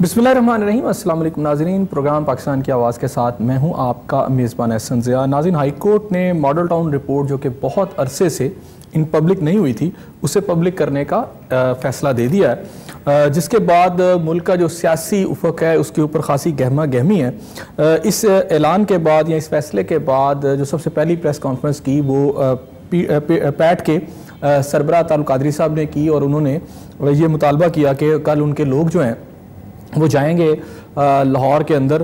بسم اللہ الرحمن الرحیم، السلام علیکم ناظرین۔ پروگرام پاکستان کی آواز کے ساتھ میں ہوں آپ کا میزبان احسن ضیاء۔ ناظرین، ہائی کورٹ نے ماڈل ٹاؤن رپورٹ جو کہ بہت عرصے سے ان پبلک نہیں ہوئی تھی، اسے پبلک کرنے کا فیصلہ دے دیا ہے۔ جس کے بعد ملک کا جو سیاسی افق ہے، اس کے اوپر خاصی گہمہ گہمی ہے۔ اس اعلان کے بعد یا اس فیصلے کے بعد جو سب سے پہلی پریس کانفرنس کی، وہ پیٹ کے سربراہ تعلق قادری صاحب نے کی اور انہوں نے یہ مطالبہ کیا کہ کل ان کے لوگ جو ہیں وہ جائیں گے لاہور کے اندر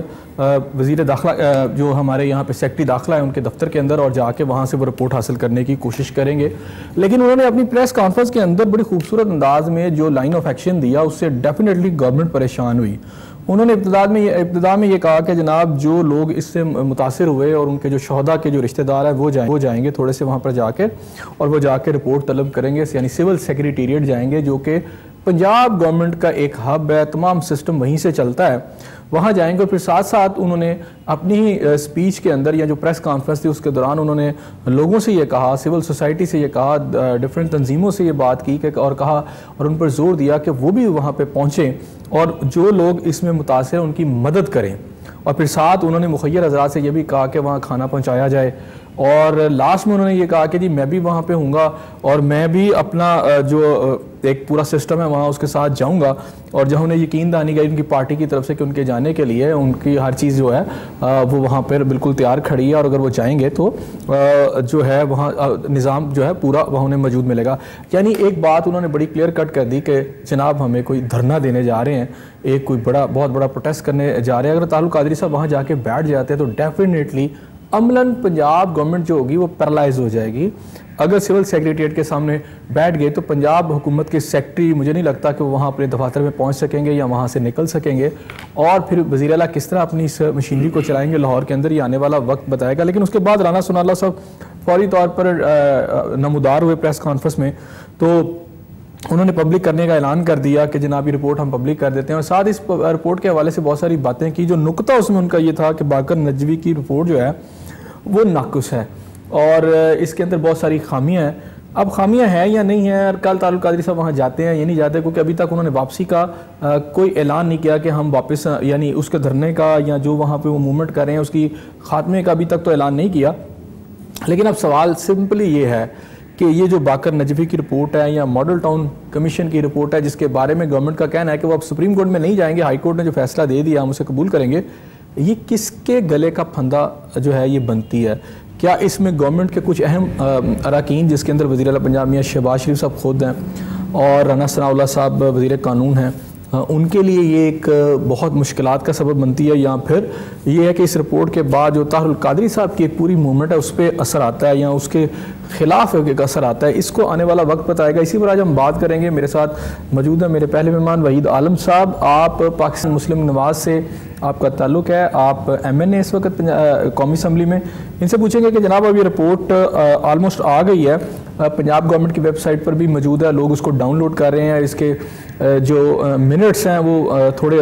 وزیر داخلہ جو ہمارے یہاں پہ سیکٹری داخلہ ہے، ان کے دفتر کے اندر، اور جا کے وہاں سے وہ رپورٹ حاصل کرنے کی کوشش کریں گے۔ لیکن انہوں نے اپنی پریس کانفرنس کے اندر بڑی خوبصورت انداز میں جو لائن آف ایکشن دیا، اس سے ڈیفینیٹلی گورنمنٹ پریشان ہوئی۔ انہوں نے ابتدا میں یہ ابتدا میں یہ کہا کہ جناب، جو لوگ اس سے متاثر ہوئے اور ان کے جو شہدہ کے جو رشتہ دار ہیں، وہ جائیں وہ جائیں گے تھوڑے سے وہاں پر جا کے، اور وہ جا کے رپورٹ طلب کریں گے یعنی سول سیکریٹریٹ جائیں گے، جو کہ پنجاب گورنمنٹ کا ایک ہب ہے، تمام سسٹم وہیں سے چلتا ہے۔ وہاں جائیں گے اور پھر ساتھ ساتھ انہوں نے اپنی ہی سپیچ کے اندر یا جو پریس کانفرنس تھی اس کے دوران انہوں نے لوگوں سے یہ کہا سول سوسائٹی سے یہ کہا ڈیفرنٹ تنظیموں سے یہ بات کی کہ اور کہا اور ان پر زور دیا کہ وہ بھی وہاں پہ پہنچیں اور جو لوگ اس میں متاثر ہیں ان کی مدد کریں۔ اور پھر ساتھ انہوں نے مخیر حضرات سے یہ بھی کہا کہ وہاں کھانا پہنچایا جائے۔ اور لاسٹ میں انہوں نے یہ کہا کہ جی میں بھی وہاں پہ ہوں گا اور میں بھی اپنا جو ایک پورا سسٹم ہے، وہاں اس کے ساتھ جاؤں گا۔ اور جہاں انہیں یقین دانی گئی ان کی پارٹی کی طرف سے کہ ان کے جانے کے لیے ان کی ہر چیز جو ہے وہ وہاں پر بالکل تیار کھڑی ہے اور اگر وہ جائیں گے تو جو ہے وہاں نظام جو ہے پورا وہاں انہیں موجود ملے گا۔ یعنی ایک بات انہوں نے بڑی کلیئر کٹ کر دی کہ جناب ہمیں کوئی دھرنا دینے جا رہے ہیں، ایک کوئی بڑا، بہت بڑا پروٹیسٹ کرنے جا رہے ہیں۔ اگر تعلق قادری صاحب وہاں جا کے بیٹھ جاتے ہیں تو ڈیفینیٹلی عملاً پنجاب گورنمنٹ جو ہوگی وہ پیرالائز ہو جائے گی۔ اگر سول سیکریٹریٹ کے سامنے بیٹھ گئے تو پنجاب حکومت کے سیکٹری مجھے نہیں لگتا کہ وہ وہاں اپنے دفاتر میں پہنچ سکیں گے یا وہاں سے نکل سکیں گے۔ اور پھر وزیر اعلیٰ کس طرح اپنی اس مشینری کو چلائیں گے لاہور کے اندر یہ آنے والا وقت بتائے گا۔ لیکن اس کے بعد رانا سنا صاحب فوری طور پر نمودار ہوئے پریس کانفرنس میں۔ تو انہوں نے پبلک کرنے کا اعلان کر دیا کہ جناب یہ رپورٹ ہم پبلک کر دیتے ہیں۔ اور ساتھ اس رپورٹ کے حوالے سے بہت ساری باتیں کی۔ جو نقطہ اس میں ان کا یہ تھا کہ باقر نجوی کی رپورٹ جو ہے وہ ناقص ہے۔ اور اس کے اندر بہت ساری خامیاں ہیں۔ اب خامیاں ہیں یا نہیں ہیں، اور کل تعلق قادری صاحب وہاں جاتے ہیں یا نہیں جاتے، کیونکہ ابھی تک انہوں نے واپسی کا کوئی اعلان نہیں کیا کہ ہم واپس یعنی اس کے دھرنے کا یا جو وہاں پہ وہ موومنٹ کر رہے ہیں، اس کی خاتمے کا ابھی تک تو اعلان نہیں کیا۔ لیکن اب سوال سمپلی یہ ہے کہ یہ جو باکر نجفی کی رپورٹ ہے یا ماڈل ٹاؤن کمیشن کی رپورٹ ہے، جس کے بارے میں گورنمنٹ کا کہنا ہے کہ وہ اب سپریم کورٹ میں نہیں جائیں گے، ہائی کورٹ نے جو فیصلہ دے دیا، ہم اسے قبول کریں گے۔ یہ کس کے گلے کا پھندہ جو ہے یہ بنتی ہے؟ کیا اس میں گورنمنٹ کے کچھ اہم اراکین جس کے اندر وزیر اعلیٰ پنجاب میاں شہباز شریف صاحب خود ہیں اور رانا ثناء اللہ صاحب، وزیر قانون ہیں؟ ہاں، ان کے لیے یہ ایک بہت مشکلات کا سبب بنتی ہے، یا پھر یہ ہے کہ اس رپورٹ کے بعد جو طاہر القادری صاحب کی ایک پوری موومنٹ ہے، اس پہ اثر آتا ہے، یا اس کے خلاف ایک اثر آتا ہے، اس کو آنے والا وقت بتائے گا اسی پر آج ہم بات کریں گے۔ میرے ساتھ موجود ہے میرے پہلے مہمان وحید عالم صاحب۔ آپ پاکستان مسلم نواز سے آپ کا تعلق ہے۔ آپ ایم این اے اس وقت قومی اسمبلی میں۔ ان سے پوچھیں گے کہ جناب اب یہ رپورٹ آلموسٹ آ گئی ہے۔ پنجاب گورنمنٹ کی ویب سائٹ پر بھی موجود ہے لوگ اس کو ڈاؤن لوڈ کر رہے ہیں، اس کے جو منٹس ہیں، وہ تھوڑے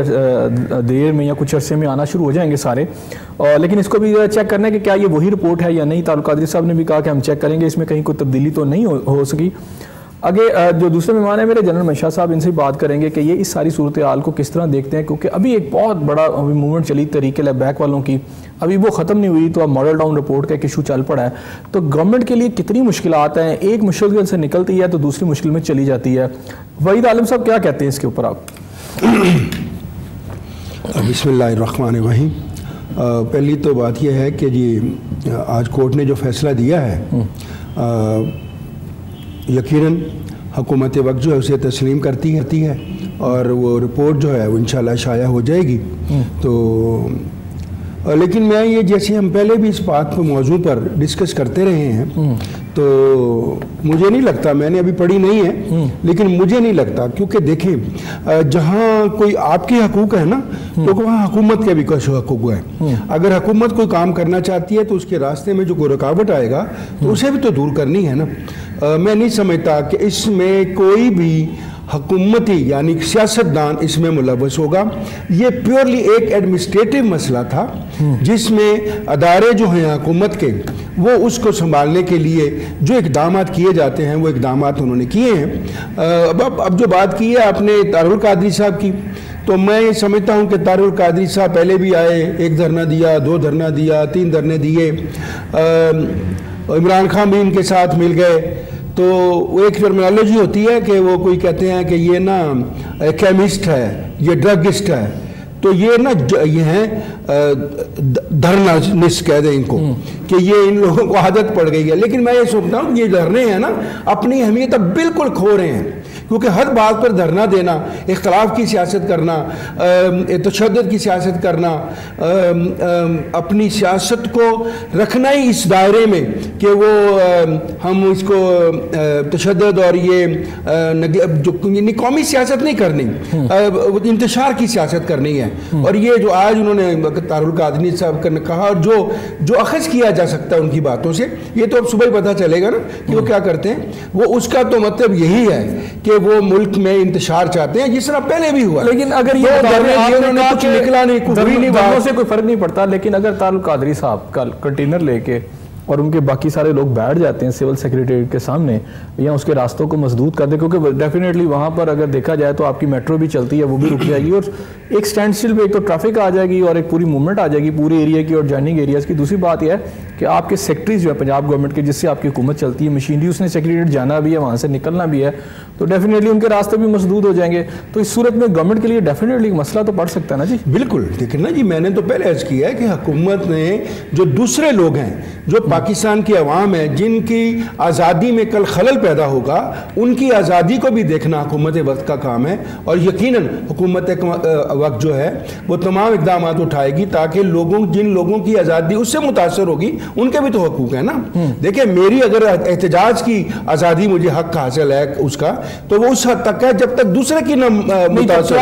دیر میں یا کچھ عرصے میں آنا شروع ہو جائیں گے سارے۔ لیکن اس کو بھی چیک کرنا ہے کہ کیا یہ وہی رپورٹ ہے یا نہیں۔ تعلق قادری صاحب نے بھی کہا کہ ہم چیک کریں گے، اس میں کہیں کوئی تبدیلی تو نہیں ہو سکی۔ آگے جو دوسرے مہمان ہیں میرے جنرل منشا صاحب ان سے بات کریں گے کہ یہ اس ساری صورتحال کو کس طرح دیکھتے ہیں کیونکہ ابھی ایک بہت بڑا موومنٹ چلی طریقے لے بیک والوں کی۔ ابھی وہ ختم نہیں ہوئی تو اب ماڈل ڈاؤن رپورٹ کا ایک ایشو چل پڑا ہے۔ تو گورنمنٹ کے لیے کتنی مشکلات ہیں؟ ایک مشکل سے نکلتی ہے تو دوسری مشکل میں چلی جاتی ہے۔ وحید عالم صاحب کیا کہتے ہیں اس کے اوپر آپ؟ بسم اللہ الرحمن الرحیم۔ پہلی تو بات یہ ہے کہ جی آج کورٹ نے جو فیصلہ دیا ہے یقیناً حکومت وقت جو ہے اسے تسلیم کرتی رہتی ہے اور وہ رپورٹ جو ہے وہ انشاءاللہ شائع ہو جائے گی۔ تو لیکن میں یہ جیسے ہم پہلے بھی اس بات پہ موضوع پر ڈسکس کرتے رہے ہیں تو مجھے نہیں لگتا میں نے ابھی پڑھی نہیں ہے لیکن مجھے نہیں لگتا کیونکہ دیکھیں جہاں کوئی آپ کے حقوق ہے نا تو وہاں حکومت کے بھی کچھ حقوق ہے اگر حکومت کوئی کام کرنا چاہتی ہے تو اس کے راستے میں جو کوئی رکاوٹ آئے گا تو اسے بھی تو دور کرنی ہے نا۔ میں نہیں سمجھتا کہ اس میں کوئی بھی حکومتی یعنی سیاست دان اس میں ملوث ہوگا۔ یہ پیورلی ایک ایڈمنسٹریٹو مسئلہ تھا، جس میں ادارے جو ہیں حکومت کے، وہ اس کو سنبھالنے کے لیے جو اقدامات کیے جاتے ہیں، وہ اقدامات انہوں نے کیے ہیں۔ اب اب جو بات کی ہے آپ نے تارول قادری صاحب کی، تو میں یہ سمجھتا ہوں کہ تار القادری صاحب پہلے بھی آئے، ایک دھرنا دیا، دو دھرنا دیا، تین دھرنے دیے۔ عمران خان بھی ان کے ساتھ مل گئے۔ تو ایک ٹرمنالوجی ہوتی ہے کہ وہ کوئی کہتے ہیں کہ یہ نا کیمسٹ ہے، یہ ڈرگسٹ ہے تو یہ نا یہ ہیں دھرنا نس کہہ دیں ان کو کہ یہ ان لوگوں کو عادت پڑ گئی ہے۔ لیکن میں یہ سوچتا ہوں یہ دھرنے ہیں نا اپنی اہمیت اب بالکل کھو رہے ہیں۔ کیونکہ ہر بات پر دھرنا دینا اختلاف کی سیاست کرنا تشدد کی سیاست کرنا اپنی سیاست کو رکھنا ہی اس دائرے میں کہ وہ ہم اس کو تشدد اور یہ جو قومی سیاست نہیں کرنی انتشار کی سیاست کرنی ہے۔ اور یہ جو آج انہوں نے تار القادنی صاحب نے کہا اور جو جو اخذ کیا جا سکتا ہے ان کی باتوں سے یہ تو اب صبح ہی پتہ چلے گا نا کہ وہ کیا کرتے ہیں۔ وہ اس کا تو مطلب یہی ہے کہ وہ ملک میں انتشار چاہتے ہیں۔ جس طرح پہلے بھی ہوا۔ لیکن اگر یہ کچھ نکلا نہیں کچھ نہیں سے کوئی فرق نہیں پڑتا لیکن اگر تعلق قادری صاحب کا کنٹینر لے کے اور ان کے باقی سارے لوگ بیٹھ جاتے ہیں سیول سیکریٹریٹ کے سامنے یا اس کے راستوں کو مضبوط کر دیں، کیونکہ ڈیفینیٹلی وہاں پر اگر دیکھا جائے تو آپ کی میٹرو بھی چلتی ہے، وہ بھی رک جائے گی اور ایک سٹینڈ سٹل پہ ایک تو ٹریفک آ جائے گی اور ایک پوری موومنٹ آ جائے گی، پورے ایریا کی اور جوائننگ ایریاز کی۔ دوسری بات یہ ہے کہ آپ کے سیکٹریز جو ہے پنجاب گورنمنٹ کے، جس سے آپ کی حکومت چلتی ہے مشینری اس نے سیکریٹریٹ جانا بھی ہے، وہاں سے نکلنا بھی ہے، تو ڈیفینیٹلی ان کے راستے بھی مسدود ہو جائیں گے۔ تو اس صورت میں گورنمنٹ کے لیے ڈیفینیٹلی مسئلہ تو پڑ سکتا ہے نا جی؟ بالکل۔ لیکن نا جی میں نے تو پہلے عرض کیا ہے کہ حکومت نے جو دوسرے لوگ ہیں، جو پاکستان کی عوام ہے جن کی آزادی میں کل خلل پیدا ہوگا ان کی آزادی کو بھی دیکھنا حکومت وقت کا کام ہے۔ اور یقیناً حکومت وقت جو ہے وہ تمام اقدامات اٹھائے گی تاکہ لوگوں جن لوگوں کی آزادی اس سے متاثر ہوگی ان کے بھی تو حقوق ہیں نا۔ دیکھیں میری اگر احتجاج کی آزادی مجھے حق حاصل ہے اس کا تو وہ اس حد تک ہے جب تک دوسرے کی نہ متاثر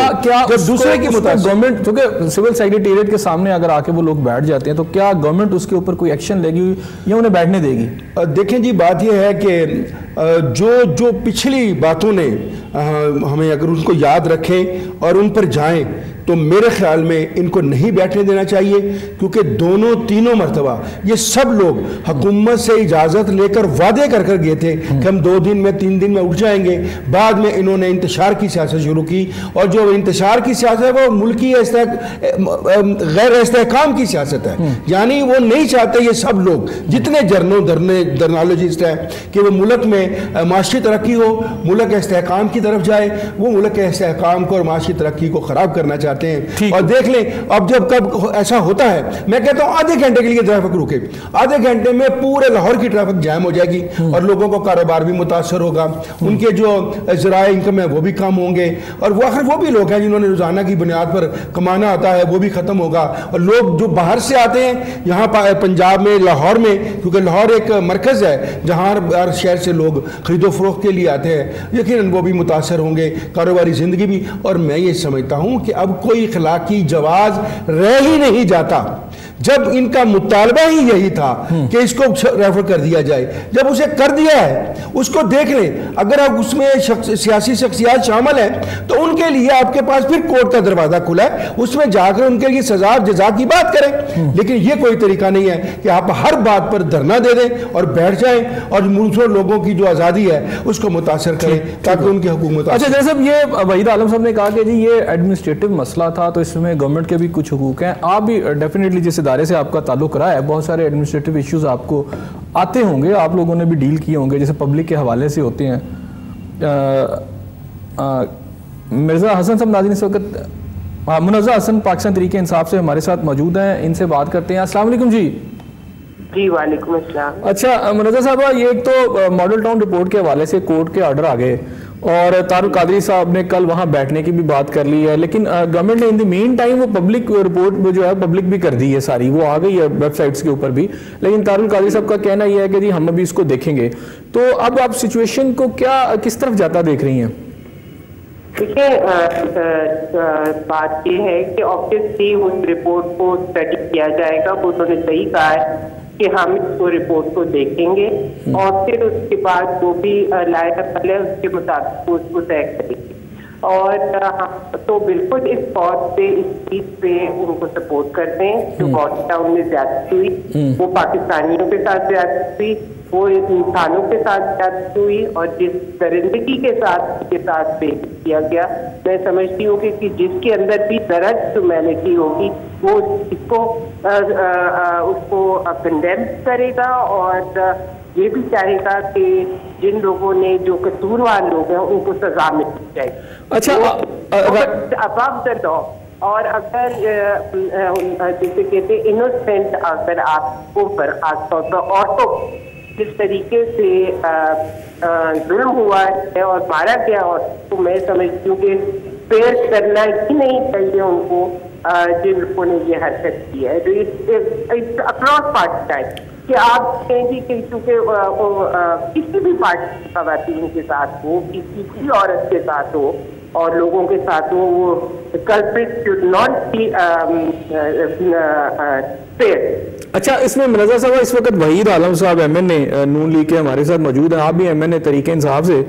جب دوسرے کی متاثر گورنمنٹ چونکہ سول سیکریٹریٹ کے سامنے اگر آ کے وہ لوگ بیٹھ جاتے ہیں تو کیا گورنمنٹ اس کے اوپر کوئی ایکشن لے گی؟ یا انہیں بیٹھنے دے گی؟ دیکھیں جی بات یہ ہے کہ جو جو پچھلی باتوں نے ہمیں اگر ان کو یاد رکھیں اور ان پر جائیں تو میرے خیال میں ان کو نہیں بیٹھنے دینا چاہیے، کیونکہ دونوں تینوں مرتبہ یہ سب لوگ حکومت سے اجازت لے کر وعدے کر کر گئے تھے کہ ہم دو دن میں، تین دن میں اٹھ جائیں گے۔ بعد میں انہوں نے انتشار کی سیاست شروع کی اور جو انتشار کی سیاست ہے، وہ ملکی غیر استحکام کی سیاست ہے۔ یعنی وہ نہیں چاہتے یہ سب لوگ، جتنے جرنوں، درنے، درنالوجسٹ ہیں، کہ وہ ملک میں معاشی ترقی ہو، ملک استحکام کی طرف جائے۔ وہ ملک استحکام کو اور معاشی ترقی کو خراب کرنا چاہتے جاتے ہیں۔ اور دیکھ لیں اب جب کب ایسا ہوتا ہے میں کہتا ہوں آدھے گھنٹے کے لیے ٹریفک رکے۔ آدھے گھنٹے میں پورے لاہور کی ٹریفک جائم ہو جائے گی اور لوگوں کو کاروبار بھی متاثر ہوگا۔ ان کے جو ذرائع انکم ہے وہ بھی کم ہوں گے۔ اور وہ آخر وہ بھی لوگ ہیں جنہوں نے روزانہ کی بنیاد پر کمانا آتا ہے وہ بھی ختم ہوگا۔ اور لوگ جو باہر سے آتے ہیں یہاں پنجاب میں لاہور میں کیونکہ لاہور ایک مرکز ہے جہاں ہر شہر سے لوگ خرید و فروخت کے لیے آتے ہیں۔ یقیناً وہ بھی متاثر ہوں گے کاروباری زندگی بھی۔ اور میں یہ سمجھتا ہوں کہ اب کوئی اخلاقی جواز رہ ہی نہیں جاتا۔ جب ان کا مطالبہ ہی یہی تھا کہ اس کو ریفر کر دیا جائے جب اسے کر دیا ہے اس کو دیکھ لیں اگر اب اس میں سیاسی شخصیات شامل ہیں تو ان کے لیے آپ کے پاس پھر کورٹ کا دروازہ کھلا ہے اس میں جا کر ان کے لیے سزا جزا کی بات کریں۔ لیکن یہ کوئی طریقہ نہیں ہے کہ آپ ہر بات پر دھرنا دے دیں اور بیٹھ جائیں اور دوسروں لوگوں کی جو آزادی ہے اس کو متاثر کریں تاکہ ان کی حکومت اچھا جیسے یہ وحید عالم صاحب نے کہا کہ جی یہ ایڈمنسٹریٹو مسئلہ تھا تو اس میں گورنمنٹ کے بھی کچھ حقوق ہیں۔ آپ بھی ڈیفینیٹلی جس ادارے سے آپ کا تعلق رہا ہے بہت سارے ایڈمنسٹریٹو ایشوز آپ کو آتے ہوں گے آپ لوگوں نے بھی ڈیل کیے ہوں گے جیسے پبلک کے حوالے سے ہوتے ہیں۔ مرزا حسن صاحب ناظرین اس وقت منزہ حسن پاکستان طریقے انصاف سے ہمارے ساتھ موجود ہیں ان سے بات کرتے ہیں۔ السلام علیکم جی۔ جی وعلیکم السلام۔ اچھا منزہ صاحب یہ ایک تو ماڈل ٹاؤن رپورٹ کے حوالے سے کورٹ کے آرڈر آگئے اور تارو قادری صاحب نے کل وہاں بیٹھنے کی بھی بات کر لی ہے، لیکن گورنمنٹ نے ان دی مین ٹائم وہ پبلک رپورٹ جو ہے پبلک بھی کر دی ہے ساری، وہ آ گئی ہے ویب سائٹس کے اوپر بھی۔ لیکن تارو قادری صاحب کا کہنا یہ ہے کہ جی ہم ابھی اس کو دیکھیں گے۔ تو اب آپ سچویشن کو کیا، کس طرف جاتا دیکھ رہی ہیں؟ دیکھیں بات یہ ہے کہ آبویسلی اس رپورٹ کو اسٹڈی کیا جائے گا، وہ انہوں نے صحیح کہا ہے۔ کہ ہم اس کو رپورٹ کو دیکھیں گے اور پھر اس کے بعد جو بھی لائق عمل ہے اس کے مطابق اس کو طے کریں گے۔ اور تو بالکل اس فوج پہ اس چیز پہ ان کو سپورٹ کرتے ہیں جو بہت ٹاؤن میں زیادتی ہوئی وہ پاکستانیوں کے ساتھ زیادتی ہوئی۔ وہ انسانوں کے ساتھ زیادتی ہوئی اور جس درندگی کے ساتھ کے ساتھ پیش کیا گیا میں سمجھتی ہوں کہ جس کے اندر بھی درد ہیومینٹی ہوگی وہ اس کو اس کو کنڈیم کرے گا اور یہ بھی چاہے گا کہ جن لوگوں نے جو قصوروار لوگ ہیں ان کو سزا ملنی چاہیے اچھا ابو دا لا اور اگر جسے کہتے ہیں انوسینٹ اگر آپ کو پر خاص طور پر عورتوں جس طریقے سے ظلم ہوا ہے اور مارا گیا اور تو میں سمجھتی ہوں کہ پیش کرنا ہی نہیں چاہیے ان کو جن لوگوں نے یہ حرکت کی ہے۔ اکراس پارٹی کہ آپ کہیں گے کہ چونکہ کسی بھی پارٹی خواتین کے ساتھ ہو، کسی بھی عورت کے ساتھ ہو اور لوگوں کے ساتھ ہو، وہ کلپریٹ شوڈ ناٹ بی اچھا اس میں منظر صاحب، اس وقت وحید عالم صاحب، ایم این اے نون لیگ کے ہمارے ساتھ موجود ہیں، آپ بھی ایم این اے طریقے انصاف سے۔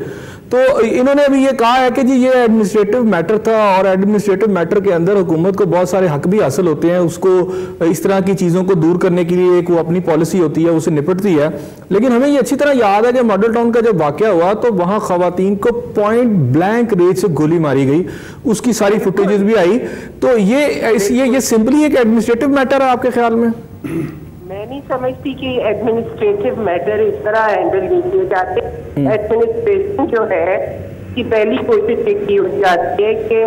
تو انہوں نے ابھی یہ کہا ہے کہ جی یہ ایڈمنسٹریٹو میٹر تھا اور ایڈمنسٹریٹو میٹر کے اندر حکومت کو بہت سارے حق بھی حاصل ہوتے ہیں۔ اس کو، اس طرح کی چیزوں کو دور کرنے کے لیے ایک وہ اپنی پالیسی ہوتی ہے، اسے نپٹتی ہے۔ لیکن ہمیں یہ اچھی طرح یاد ہے کہ ماڈل ٹاؤن کا جب واقعہ ہوا تو وہاں خواتین کو پوائنٹ بلینک ریٹ سے گولی ماری گئی۔ اس کی ساری فوٹیجز بھی آئی۔ تو یہ یہ سمپلی ایک ایڈمنسٹریٹو میٹر ہے آپ کے خیال میں؟ میں نہیں سمجھتی کہ ایڈمنسٹریٹو میٹر اس طرح ہینڈل نہیں کیے جاتے. ایڈمنسٹریشن جو ہے کی پہلی کوشش یہ کی جاتی ہے کہ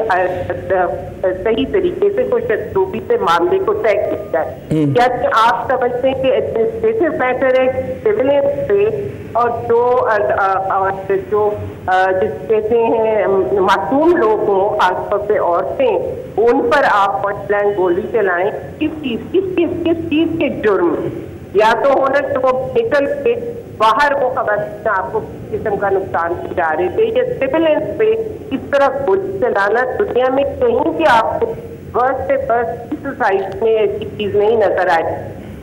صحیح طریقے سے کوئی شخصوبی سے معاملے کو طے کیا جائے۔ کیا کہ آپ سمجھتے ہیں کہ ایڈمنسٹریٹو میٹر ہے سول پہ اور جو جو جس کہتے ہیں معصوم لوگ ہوں خاص طور پہ عورتیں ان پر آپ پوائنٹ بلینک گولی چلائیں۔ کس چیز کس کس کس چیز کے جرم؟ یا تو ہونا کہ وہ نکل کے باہر وہ خواتین آپ کو قسم کا نقصان جا رہے تھے۔ یا سیولنس پہ اس طرح گولی چلانا دنیا میں کہیں کہ آپ کو برس سے برس سوسائٹی میں ایسی چیز نہیں نظر آئی۔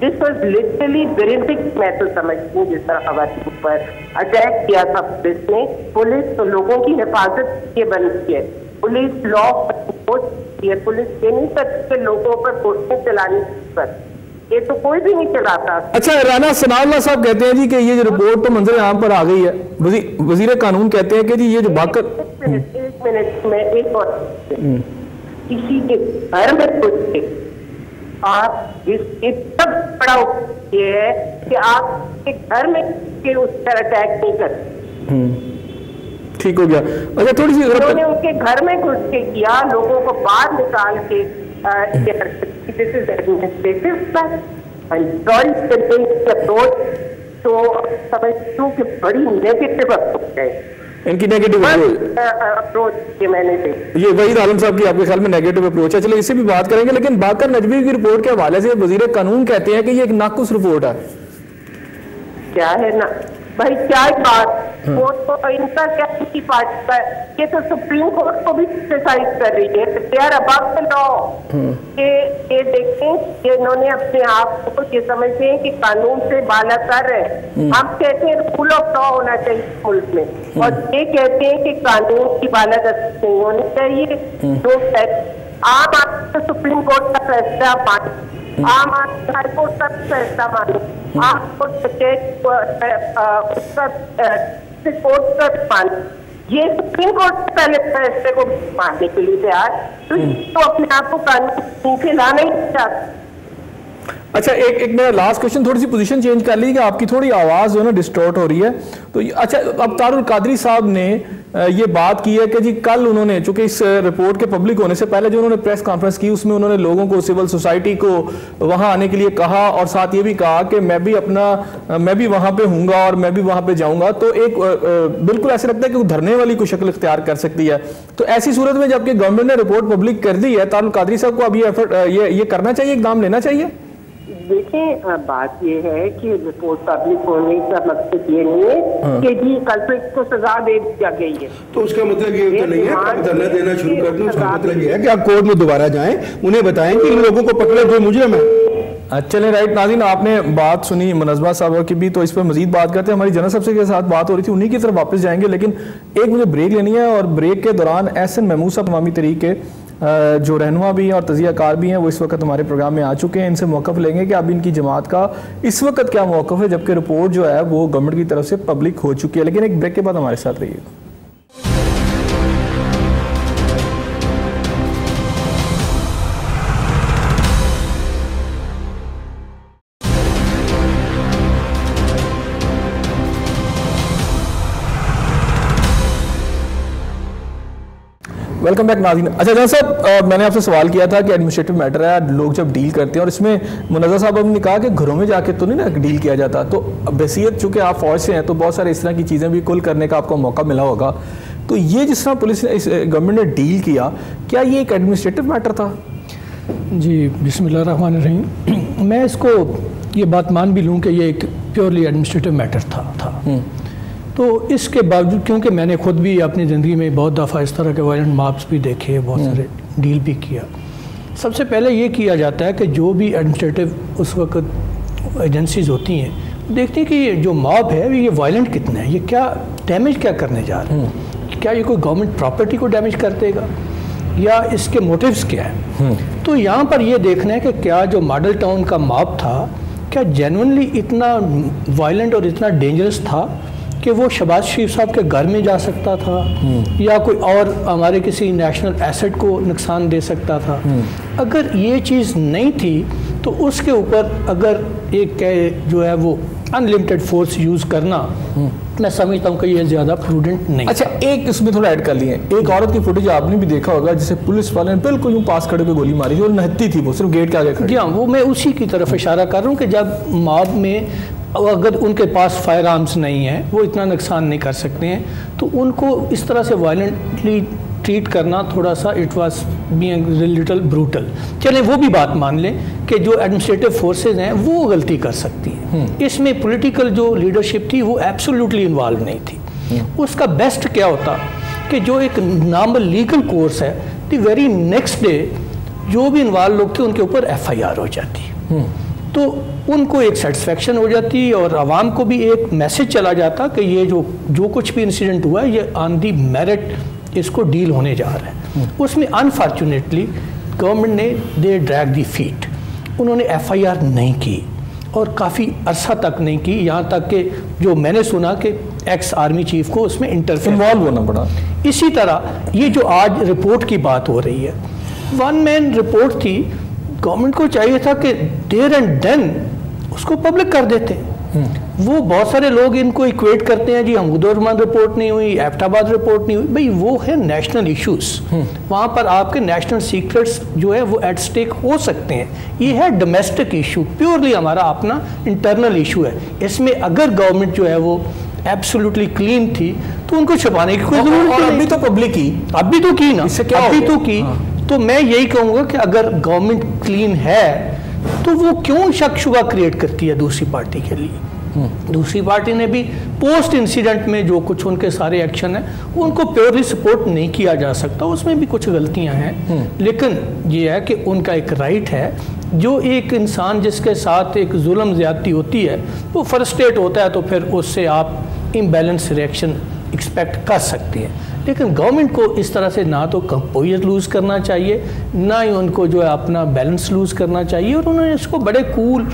جس واز لٹرلی برنٹک میں تو سمجھتی ہوں جس طرح خواتین پر اٹیک کیا تھا پولیس نے۔ پولیس تو لوگوں کی حفاظت کے بنتی ہے۔ پولیس لا پولیس یہ نہیں کرتی کہ لوگوں پر گولیاں چلانی پر۔ یہ تو کوئی بھی نہیں چلاتا۔ اچھا رانا ثناء اللہ صاحب کہتے ہیں جی کہ یہ جو رپورٹ تو منظر عام پر آ گئی ہے۔ وزیر قانون کہتے ہیں کہ جی یہ جو باقر ایک منٹ میں ایک اور کسی کے گھر میں کچھ آپ اس کے سب بڑا یہ ہے کہ آپ کے گھر میں کے اس پر اٹیک نہیں کرتے ٹھیک ہو گیا۔ اچھا تھوڑی سی انہوں نے ان کے گھر میں گھس کے کیا لوگوں کو باہر نکال کے this is administrative تو سمجھتی ہوں کہ بڑی نیگیٹو اپروچ ہے ان کی نیگیٹو اپروچ میں نے یہ وحید عالم صاحب کی آپ کے خیال میں نیگیٹو اپروچ ہے چلے اس سے بھی بات کریں گے لیکن باقر نجوی کی رپورٹ کے حوالے سے وزیر قانون کہتے ہیں کہ یہ ایک ناقص رپورٹ ہے کیا ہے نا بھائی کیا بات؟ وہ تو ان کا کیا کی پارٹی کا یہ تو سپریم کورٹ کو بھی کریٹیسائز کر رہی ہے۔ دے آر اباؤٹ دا لا کہ یہ دیکھیں کہ انہوں نے اپنے آپ کو یہ سمجھتے ہیں کہ قانون سے بالا کر رہے ہیں۔ ہم۔ کہتے ہیں رول آف لا ہونا چاہیے ملک میں۔ اور یہ کہتے ہیں کہ قانون کی بالا دستی نہیں ہونی چاہیے۔ جو عام آپ سپریم کورٹ کا فیصلہ مانیں عام آدمی ہائی کورٹ کا فیصلہ آپ کو سٹیٹ کورٹ کا مانیں یہ سپریم کورٹ سے پہلے فیصلے کو ماننے کے لیے تیار تو اپنے آپ کو قانون سے لانا ہی چاہتے اچھا ایک ایک میرا لاسٹ کوشچن تھوڑی سی پوزیشن چینج کر لی کہ آپ کی تھوڑی آواز جو ہے نا ڈسٹورٹ ہو رہی ہے۔ تو اچھا اب تار القادری صاحب نے یہ بات کی ہے کہ جی کل انہوں نے، چونکہ اس رپورٹ کے پبلک ہونے سے پہلے جو انہوں نے پریس کانفرنس کی، اس میں انہوں نے لوگوں کو سول سوسائٹی کو وہاں آنے کے لیے کہا اور ساتھ یہ بھی کہا کہ میں بھی اپنا، میں بھی وہاں پہ ہوں گا اور میں بھی وہاں پہ جاؤں گا۔ تو ایک بالکل ایسے لگتا ہے کہ وہ دھرنے والی کوئی شکل اختیار کر سکتی ہے۔ تو ایسی صورت میں جبکہ گورنمنٹ نے رپورٹ پبلک کر دی ہے تار القادری صاحب کو اب یہ کرنا چاہیے اقدام لینا چاہیے؟ دیکھیں بات یہ ہے کہ رپورٹ پبلک ہونے کا مقصد یہ نہیں ہے کہ جی کلپریٹ کو سزا دے دیا گئی ہے۔ تو اس کا مطلب یہ تو نہیں ہے کہ آپ دھرنا دینا شروع کر دیں اس کا مطلب یہ ہے کہ آپ کورٹ میں دوبارہ جائیں انہیں بتائیں کہ ان لوگوں کو پکڑے جو مجرم ہے چلیں رائٹ ناظرین آپ نے بات سنی منظمہ صاحبہ کی بھی تو اس پر مزید بات کرتے ہیں۔ ہماری جنرل صاحب کے ساتھ بات ہو رہی تھی انہی کی طرف واپس جائیں گے لیکن ایک مجھے بریک لینی ہے اور بریک کے دوران ایسن محمود صاحب عوامی طریقے جو رہنما بھی ہیں اور تجزیہ کار بھی ہیں، وہ اس وقت ہمارے پروگرام میں آ چکے ہیں۔ ان سے موقف لیں گے کہ اب ان کی جماعت کا اس وقت کیا موقف ہے، جبکہ رپورٹ جو ہے، وہ گورنمنٹ کی طرف سے پبلک ہو چکی ہے۔ لیکن ایک بریک کے بعد ہمارے ساتھ رہیے۔ گا ویلکم بیک ناظرین اچھا جہاں صاحب میں نے آپ سے سوال کیا تھا کہ ایڈمنسٹریٹو میٹر ہے لوگ جب ڈیل کرتے ہیں اور اس میں منظر صاحب نے کہا کہ گھروں میں جا کے تو نہیں نا ڈیل کیا جاتا تو بحثیت چونکہ آپ فوج سے ہیں تو بہت سارے اس طرح کی چیزیں بھی کل کرنے کا آپ کو موقع ملا ہوگا تو یہ جس طرح پولیس نے گورنمنٹ نے ڈیل کیا کیا یہ ایک ایڈمنسٹریٹو میٹر تھا جی بسم اللہ الرحمن الرحیم۔ میں اس کو یہ بات مان بھی لوں کہ یہ ایک پیورلی ایڈمنسٹریٹو میٹر تھا تھا۔ تو اس کے باوجود کیونکہ میں نے خود بھی اپنی زندگی میں بہت دفعہ اس طرح کے وائلنٹ ماپس بھی دیکھے بہت سارے ڈیل بھی کیا۔ سب سے پہلے یہ کیا جاتا ہے کہ جو بھی ایڈمنسٹریٹو اس وقت ایجنسیز ہوتی ہیں دیکھتے ہیں کہ جو ماب ہے یہ وائلنٹ کتنا ہے؟ یہ کیا ڈیمیج کیا کرنے جا رہے ہیں کیا یہ کوئی گورنمنٹ پراپرٹی کو ڈیمیج کر دے گا؟ یا اس کے موٹیوز کیا ہے تو یہاں پر یہ دیکھنا ہے کہ کیا جو ماڈل ٹاؤن کا ماب تھا کیا جینونلی اتنا وائلنٹ اور اتنا ڈینجرس تھا؟ کہ وہ شباز شریف صاحب کے گھر میں جا سکتا تھا یا کوئی اور ہمارے کسی نیشنل ایسٹ کو نقصان دے سکتا تھا۔ اگر یہ چیز نہیں تھی تو اس کے اوپر اگر ایک جو ہے وہ انلمیٹڈ فورس یوز کرنا میں سمجھتا ہوں کہ یہ زیادہ پروڈنٹ نہیں۔ اچھا ایک اس میں تھوڑا ایڈ کر لیے۔ ایک عورت کی فوٹیج آپ نے بھی دیکھا ہوگا جسے پولیس والے نے بالکل یوں پاس کھڑے کے گولی ماری جو نہتی تھی وہ صرف گیٹ کے آگے کھڑی۔ ہاں وہ میں اسی کی طرف اشارہ کر رہا ہوں کہ جب ماب میں اگر ان کے پاس فائر آرمز نہیں ہیں وہ اتنا نقصان نہیں کر سکتے ہیں۔ تو ان کو اس طرح سے وائلنٹلی ٹریٹ کرنا تھوڑا سا it was being little brutal چلیں وہ بھی بات مان لیں کہ جو ایڈمنسٹریٹو فورسز ہیں وہ غلطی کر سکتی ہیں۔ اس میں پولیٹیکل جو لیڈرشپ تھی وہ ایبسولوٹلی انوالو نہیں تھی۔ اس کا بیسٹ کیا ہوتا کہ جو ایک نارمل لیگل کورس ہے دی ویری نیکسٹ ڈے جو بھی انوالو لوگ تھے ان کے اوپر ایف آئی آر ہو جاتی۔ تو ان کو ایک سیٹسفیکشن ہو جاتی اور عوام کو بھی ایک میسج چلا جاتا کہ یہ جو جو کچھ بھی انسیڈنٹ ہوا ہے یہ آن دی میرٹ اس کو ڈیل ہونے جا رہا ہے۔ اس میں انفارچونیٹلی گورنمنٹ نے دے ڈریک دی فیٹ انہوں نے ایف آئی آر نہیں کی اور کافی عرصہ تک نہیں کی۔ یہاں تک کہ جو میں نے سنا کہ ایکس آرمی چیف کو اس میں انٹرفیئر انوالو ہونا پڑا۔ اسی طرح یہ جو آج رپورٹ کی بات ہو رہی ہے ون مین رپورٹ تھی۔ گورنمنٹ کو چاہیے تھا کہ دیر اینڈ دین اس کو پبلک کر دیتے۔ وہ بہت سارے لوگ ان کو ایکویٹ کرتے ہیں جی حمود الرحمان رپورٹ نہیں ہوئی ایفٹ آباد رپورٹ نہیں ہوئی۔ بھئی وہ ہے نیشنل ایشوز وہاں پر آپ کے نیشنل سیکرٹس جو ہے وہ ایٹ سٹیک ہو سکتے ہیں۔ یہ ہے ڈومیسٹک ایشو پیورلی ہمارا اپنا انٹرنل ایشو ہے۔ اس میں اگر گورنمنٹ جو ہے وہ ایبسولوٹلی کلین تھی تو ان کو چھپانے کی کوئی ضرورت ابھی تو پبلک کی اب بھی تو کی نا۔ ابھی تو کی۔ تو میں یہی کہوں گا کہ اگر گورنمنٹ کلین ہے تو وہ کیوں شک شبہ کریٹ کرتی ہے دوسری پارٹی کے لیے؟ دوسری پارٹی نے بھی پوسٹ انسیڈنٹ میں جو کچھ ان کے سارے ایکشن ہیں ان کو پیورلی سپورٹ نہیں کیا جا سکتا اس میں بھی کچھ غلطیاں ہیں۔ لیکن یہ ہے کہ ان کا ایک رائٹ ہے جو ایک انسان جس کے ساتھ ایک ظلم زیادتی ہوتی ہے وہ فرسٹریٹ ہوتا ہے تو پھر اس سے آپ امبیلنس ریئیکشن ایکسپیکٹ کر سکتے ہیں۔ لیکن گورنمنٹ کو اس طرح سے نہ تو کمپوئر لوز کرنا چاہیے نہ ہی ان کو جو ہے اپنا بیلنس لوز کرنا چاہیے۔ اور انہوں نے اس کو بڑے کول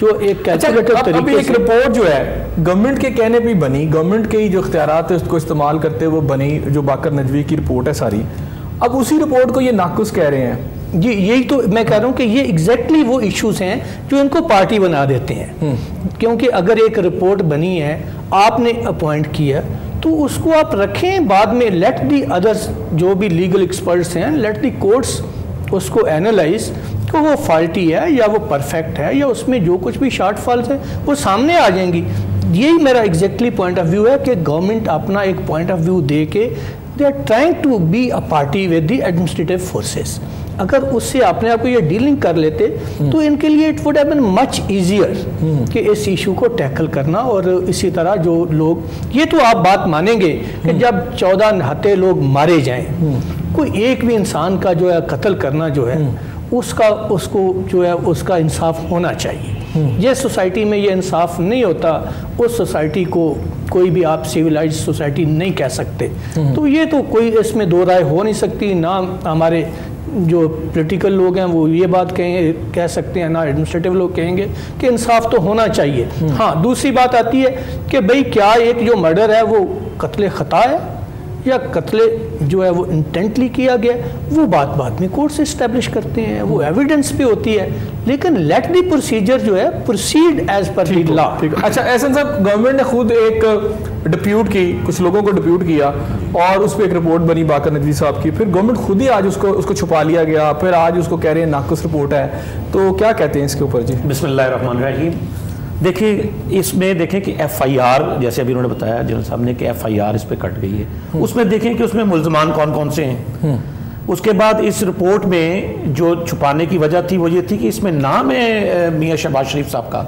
جو ایک کیلکولیٹر ابھی طریقے ایک رپورٹ جو ہے گورنمنٹ کے کہنے پہ بنی۔ گورنمنٹ کے ہی جو اختیارات اس کو استعمال کرتے وہ بنی جو باکر نجوی کی رپورٹ ہے ساری۔ اب اسی رپورٹ کو یہ ناقص کہہ رہے ہیں۔ جی یہی تو میں کہہ رہا ہوں کہ یہ ایگزیکٹلی وہ ایشوز ہیں جو ان کو پارٹی بنا دیتے ہیں۔ کیونکہ اگر ایک رپورٹ بنی ہے آپ نے اپوائنٹ کیا تو اس کو آپ رکھیں، بعد میں لیٹ دی ادرس جو بھی لیگل ایکسپرٹس ہیں لیٹ دی کورٹس اس کو اینالائز کہ وہ فالٹی ہے یا وہ پرفیکٹ ہے یا اس میں جو کچھ بھی شارٹ فالس ہیں، وہ سامنے آ جائیں گی۔ یہی میرا ایگزیکٹلی پوائنٹ آف ویو ہے کہ گورنمنٹ اپنا ایک پوائنٹ آف ویو دے کے they are trying to be a party with the administrative forces اگر اس سے اپنے آپ کو یہ ڈیلنگ کر لیتے، تو ان کے لیے it would have been much easier کہ اس ایشو کو ٹیکل کرنا اور اسی طرح جو لوگ، یہ تو آپ بات مانیں گے کہ جب چودہ نہتے لوگ مارے جائیں، کوئی ایک بھی انسان کا جو ہے قتل کرنا جو ہے، اس کا، اس کو جو ہے اس کا انصاف ہونا چاہیے۔ یہ سوسائٹی میں یہ انصاف نہیں ہوتا، اس سوسائٹی کو کوئی بھی آپ سیولائز سوسائٹی نہیں کہہ سکتے۔ تو یہ تو کوئی اس میں دو رائے ہو نہیں سکتی، نہ ہمارے جو پولیٹیکل لوگ ہیں وہ یہ بات کہیں کہہ سکتے ہیں نہ ایڈمنسٹریٹو لوگ کہیں گے کہ انصاف تو ہونا چاہیے۔ ہاں دوسری بات آتی ہے کہ بھئی کیا ایک جو مرڈر ہے وہ قتل خطا ہے؟ یا قتل جو ہے وہ انٹینٹلی کیا گیا وہ بات بعد میں کورٹ سے اسٹیبلش کرتے ہیں وہ ایویڈنس پہ ہوتی ہے۔ لیکن لیٹ دی پروسیجر جو ہے پروسیڈ ایز پر دی لا اچھا احسن صاحب گورنمنٹ نے خود ایک ڈپیوٹ کی کچھ لوگوں کو ڈپیوٹ کیا اور اس پہ ایک رپورٹ بنی باقر ندوی صاحب کی۔ پھر گورنمنٹ خود ہی آج اس کو اس کو چھپا لیا گیا۔ پھر آج اس کو کہہ رہے ہیں ناقص رپورٹ ہے۔ تو کیا کہتے ہیں اس کے اوپر؟ جی۔ بسم اللہ الرحمن الرحیم۔ دیکھیں اس میں دیکھیں کہ ایف آئی آر جیسے ابھی انہوں نے بتایا جنرل صاحب نے کہ ایف آئی آر اس پہ کٹ گئی ہے۔ اس میں دیکھیں کہ اس میں ملزمان کون کون سے ہیں۔ اس کے بعد اس رپورٹ میں جو چھپانے کی وجہ تھی وہ یہ تھی کہ اس میں نام ہے میاں شہباز شریف صاحب کا۔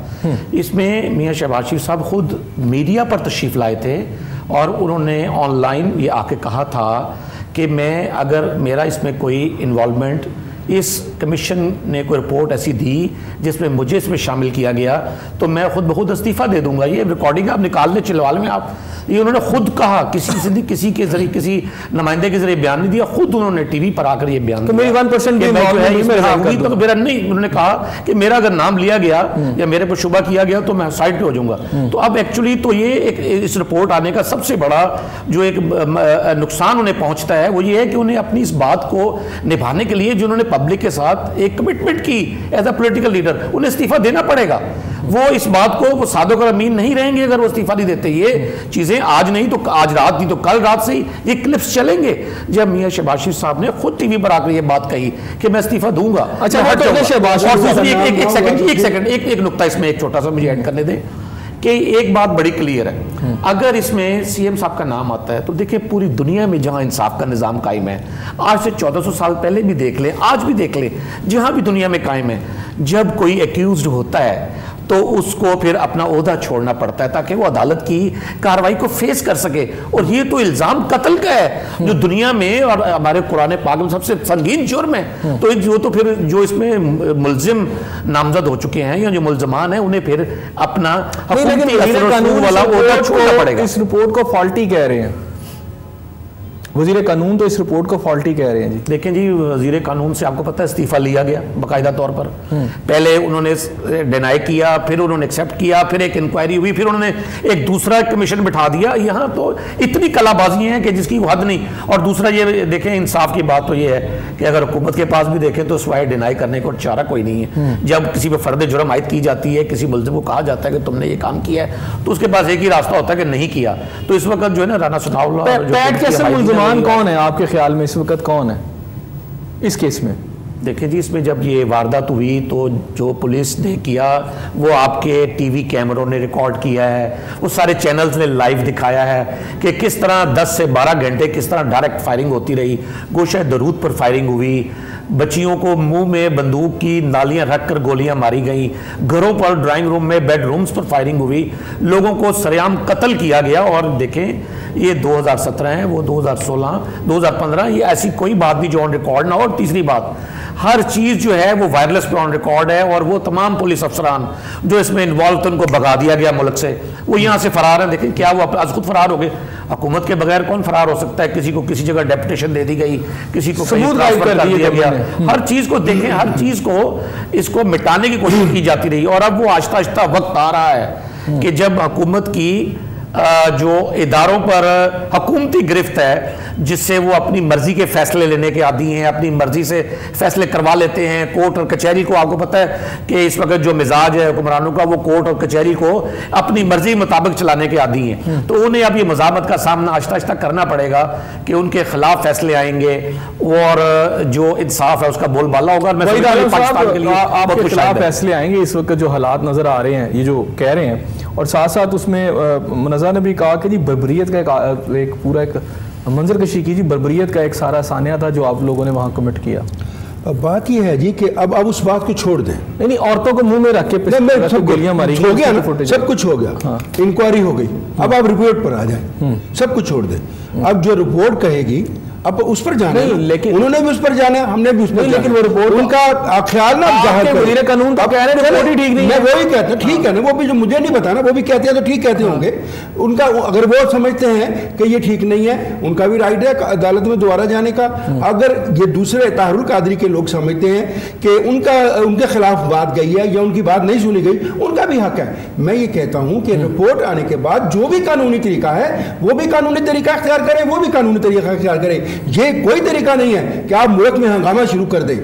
اس میں میاں شہباز شریف صاحب خود میڈیا پر تشریف لائے تھے اور انہوں نے آن لائن یہ آ کے کہا تھا کہ میں اگر میرا اس میں کوئی انوالومنٹ اس کمیشن نے کوئی رپورٹ ایسی دی جس میں مجھے اس میں شامل کیا گیا تو میں خود بخود استعفیٰ دے دوں گا۔ یہ ریکارڈنگ آپ نکال لیں چلوال میں آپ۔ یہ انہوں نے خود کہا کسی کسی کسی کے ذریعے کسی نمائندے کے ذریعے بیان نہیں دیا۔ خود انہوں نے ٹی وی پر آ کر یہ بیان تو میری 1% کہ میں جو ہے اس میں resign کر ہوئی تو میرا نہیں انہوں نے کہا کہ میرا اگر نام لیا گیا یا میرے پر شبہ کیا گیا تو میں سائڈ پہ ہو جاؤں گا۔ تو اب ایکچولی تو یہ ایک اس رپورٹ آنے کا سب سے بڑا جو ایک نقصان انہیں پہنچتا ہے وہ یہ ہے کہ انہیں اپنی اس بات کو نبھانے کے لیے جنہوں نے پبلک کے ساتھ ایک کمٹمنٹ کی ایز اے پولیٹیکل لیڈر انہیں استعفیٰ دینا پڑے گا۔ وہ اس بات کو وہ صادق اور امین نہیں رہیں گے اگر وہ استعفیٰ نہیں دیتے۔ یہ چیزیں آج نہیں تو آج رات نہیں تو کل رات سے ہی یہ کلپس چلیں گے۔ جب میاں شہباز شریف صاحب نے خود ٹی وی پر آ کر یہ بات کہی کہ میں استعفیٰ دوں گا۔ اچھا، ایک- سیکنڈ ایک سیکنڈ ایک ایک نقطہ اس میں ایک چھوٹا سا مجھے ایڈ کرنے دیں۔ کہ ایک بات بڑی کلیئر ہے۔ اگر اس میں سی ایم صاحب کا نام آتا ہے تو دیکھیں پوری دنیا میں جہاں انصاف کا نظام قائم ہے آج سے چودہ سو سال پہلے بھی دیکھ لیں آج بھی دیکھ لیں جہاں بھی دنیا میں قائم ہے۔ جب کوئی ایکیوزڈ ہوتا ہے تو اس کو پھر اپنا عہدہ چھوڑنا پڑتا ہے تاکہ وہ عدالت کی کاروائی کو فیس کر سکے۔ اور یہ تو الزام قتل کا ہے جو دنیا میں اور ہمارے قرآن پاک میں سب سے سنگین جرم ہے۔ تو جو تو پھر جو اس میں ملزم نامزد ہو چکے ہیں یا جو ملزمان ہیں انہیں پھر اپنا حکومتی والا عہدہ چھوڑنا پڑے گا۔ اس رپورٹ کو فالٹی کہہ رہے ہیں۔ وزیر قانون تو اس رپورٹ کو فالٹی کہہ رہے ہیں جی۔ دیکھیں جی وزیر قانون سے آپ کو پتہ ہے استعفیٰ لیا گیا باقاعدہ طور پر۔ پہلے انہوں نے ڈینائی کیا پھر انہوں نے ایکسیپٹ کیا پھر ایک انکوائری ہوئی پھر انہوں نے ایک دوسرا کمیشن بٹھا دیا۔ یہاں تو اتنی کلا بازیاں ہیں کہ جس کی حد نہیں۔ اور دوسرا یہ دیکھیں انصاف کی بات تو یہ ہے کہ اگر حکومت کے پاس بھی دیکھیں تو سوائے ڈینائی کرنے کو چارہ کوئی نہیں ہے۔ جب کسی پہ فرد جرم عائد کی جاتی ہے کسی ملزم کو کہا جاتا ہے کہ تم نے یہ کام کیا ہے تو اس کے پاس ایک ہی راستہ ہوتا ہے کہ نہیں کیا۔ تو اس وقت جو ہے نا رانا اللہ وہ- کون ہیں آپ کے خیال میں اس وقت کون ہے؟ اس کیس میں۔ دیکھیں جی اس میں جب یہ واردات ہوئی تو جو پولیس نے کیا وہ آپ کے ٹی وی کیمروں نے ریکارڈ کیا ہے۔ وہ سارے چینلز نے لائیو دکھایا ہے کہ کس طرح دس سے بارہ گھنٹے کس طرح ڈائریکٹ فائرنگ ہوتی رہی۔ گوشہ درود پر فائرنگ ہوئی۔ بچیوں کو منہ میں بندوق کی نالیاں رکھ کر گولیاں ماری گئیں۔ گھروں پر ڈرائنگ روم میں بیڈ رومز پر فائرنگ ہوئی۔ لوگوں کو سریام قتل کیا گیا اور دیکھیں یہ دو ہزار سترہ ہے وہ دو ہزار سولہ دو ہزار پندرہ یہ ایسی کوئی بات بھی جو آن ریکارڈ نہ ہو۔ اور تیسری بات ہر چیز جو ہے وہ وائرلیس پہ آن ریکارڈ ہے اور وہ تمام پولیس افسران جو اس میں انوالو تھے ان کو بگا دیا گیا ملک سے۔ وہ یہاں سے فرار ہیں۔ دیکھیں کیا وہ از خود فرار ہو گئے۔ حکومت کے بغیر کون فرار ہو سکتا ہے؟ کسی کو کسی جگہ ڈیپوٹیشن دے دی گئی کسی کو ٹرانسفر کر دیا گیا۔ ہر چیز کو دیکھیں ہر چیز کو اس کو مٹانے کی کوشش کی جاتی رہی۔ اور اب وہ آہستہ آہستہ وقت آ رہا ہے کہ جب حکومت کی جو اداروں پر حکومتی گرفت ہے جس سے وہ اپنی مرضی کے فیصلے لینے کے عادی ہیں اپنی مرضی سے فیصلے کروا لیتے ہیں کورٹ اور کچہری کو آپ کو پتہ ہے کہ اس وقت جو مزاج ہے حکمرانوں کا وہ کورٹ اور کچہری کو اپنی مرضی مطابق چلانے کے عادی ہیں۔ تو انہیں اب یہ مزاحمت کا سامنا آہستہ آہستہ کرنا پڑے گا کہ ان کے خلاف فیصلے آئیں گے اور جو انصاف ہے اس کا بول بالا ہوگا۔ میں پاکستان کے لیے خلاف فیصلے آئیں گے اس وقت جو حالات نظر آ رہے ہیں یہ جو کہہ رہے ہیں اور ساتھ ساتھ اس میں منظر نے بھی کہا کہ جی بربریت کا ایک ایک پورا ایک منظر کشی کی جی بربریت کا ایک سارا ثانیہ تھا جو آپ لوگوں نے وہاں کمٹ کیا۔ اب بات یہ ہے جی کہ اب اب اس بات کو چھوڑ دیں۔ نہیں عورتوں کو منہ میں رکھ کے گولیاں ماری ہو گیا سب کچھ ہو گیا۔ انکوائری ہو گئی۔ اب آپ رپورٹ پر آ جائیں۔ سب کچھ چھوڑ دیں۔ اب جو رپورٹ کہے گی اب اس پر جانا نہیں، لیکن- انہوں نے بھی اس پر جانا ہے ہم نے بھی اس پر لیکن جانا ہے۔ وہ رپورٹ- ان کا خیال نہ ظاہر کے۔ وزیر قانون تو کہہ رہے ہیں رپورٹ ہی ٹھیک نہیں ہے۔ میں وہی کہتا ہوں ٹھیک ہے نا وہ بھی جو مجھے نہیں بتانا وہ بھی کہتے ہیں تو ٹھیک کہتے ہوں گے ان کا اگر وہ سمجھتے ہیں کہ یہ ٹھیک نہیں ہے ان کا بھی رائٹ ہے عدالت میں دوبارہ جانے کا اگر یہ دوسرے طاہر القادری کے لوگ سمجھتے ہیں کہ ان کا ان کے خلاف بات گئی ہے یا ان کی بات نہیں سنی گئی ان کا بھی حق ہے میں یہ کہتا ہوں کہ رپورٹ آنے کے بعد جو بھی قانونی طریقہ ہے وہ بھی قانونی طریقہ اختیار کریں وہ بھی قانونی طریقہ اختیار کریں یہ کوئی طریقہ نہیں ہے کہ آپ ملک میں ہنگامہ شروع کر دیں۔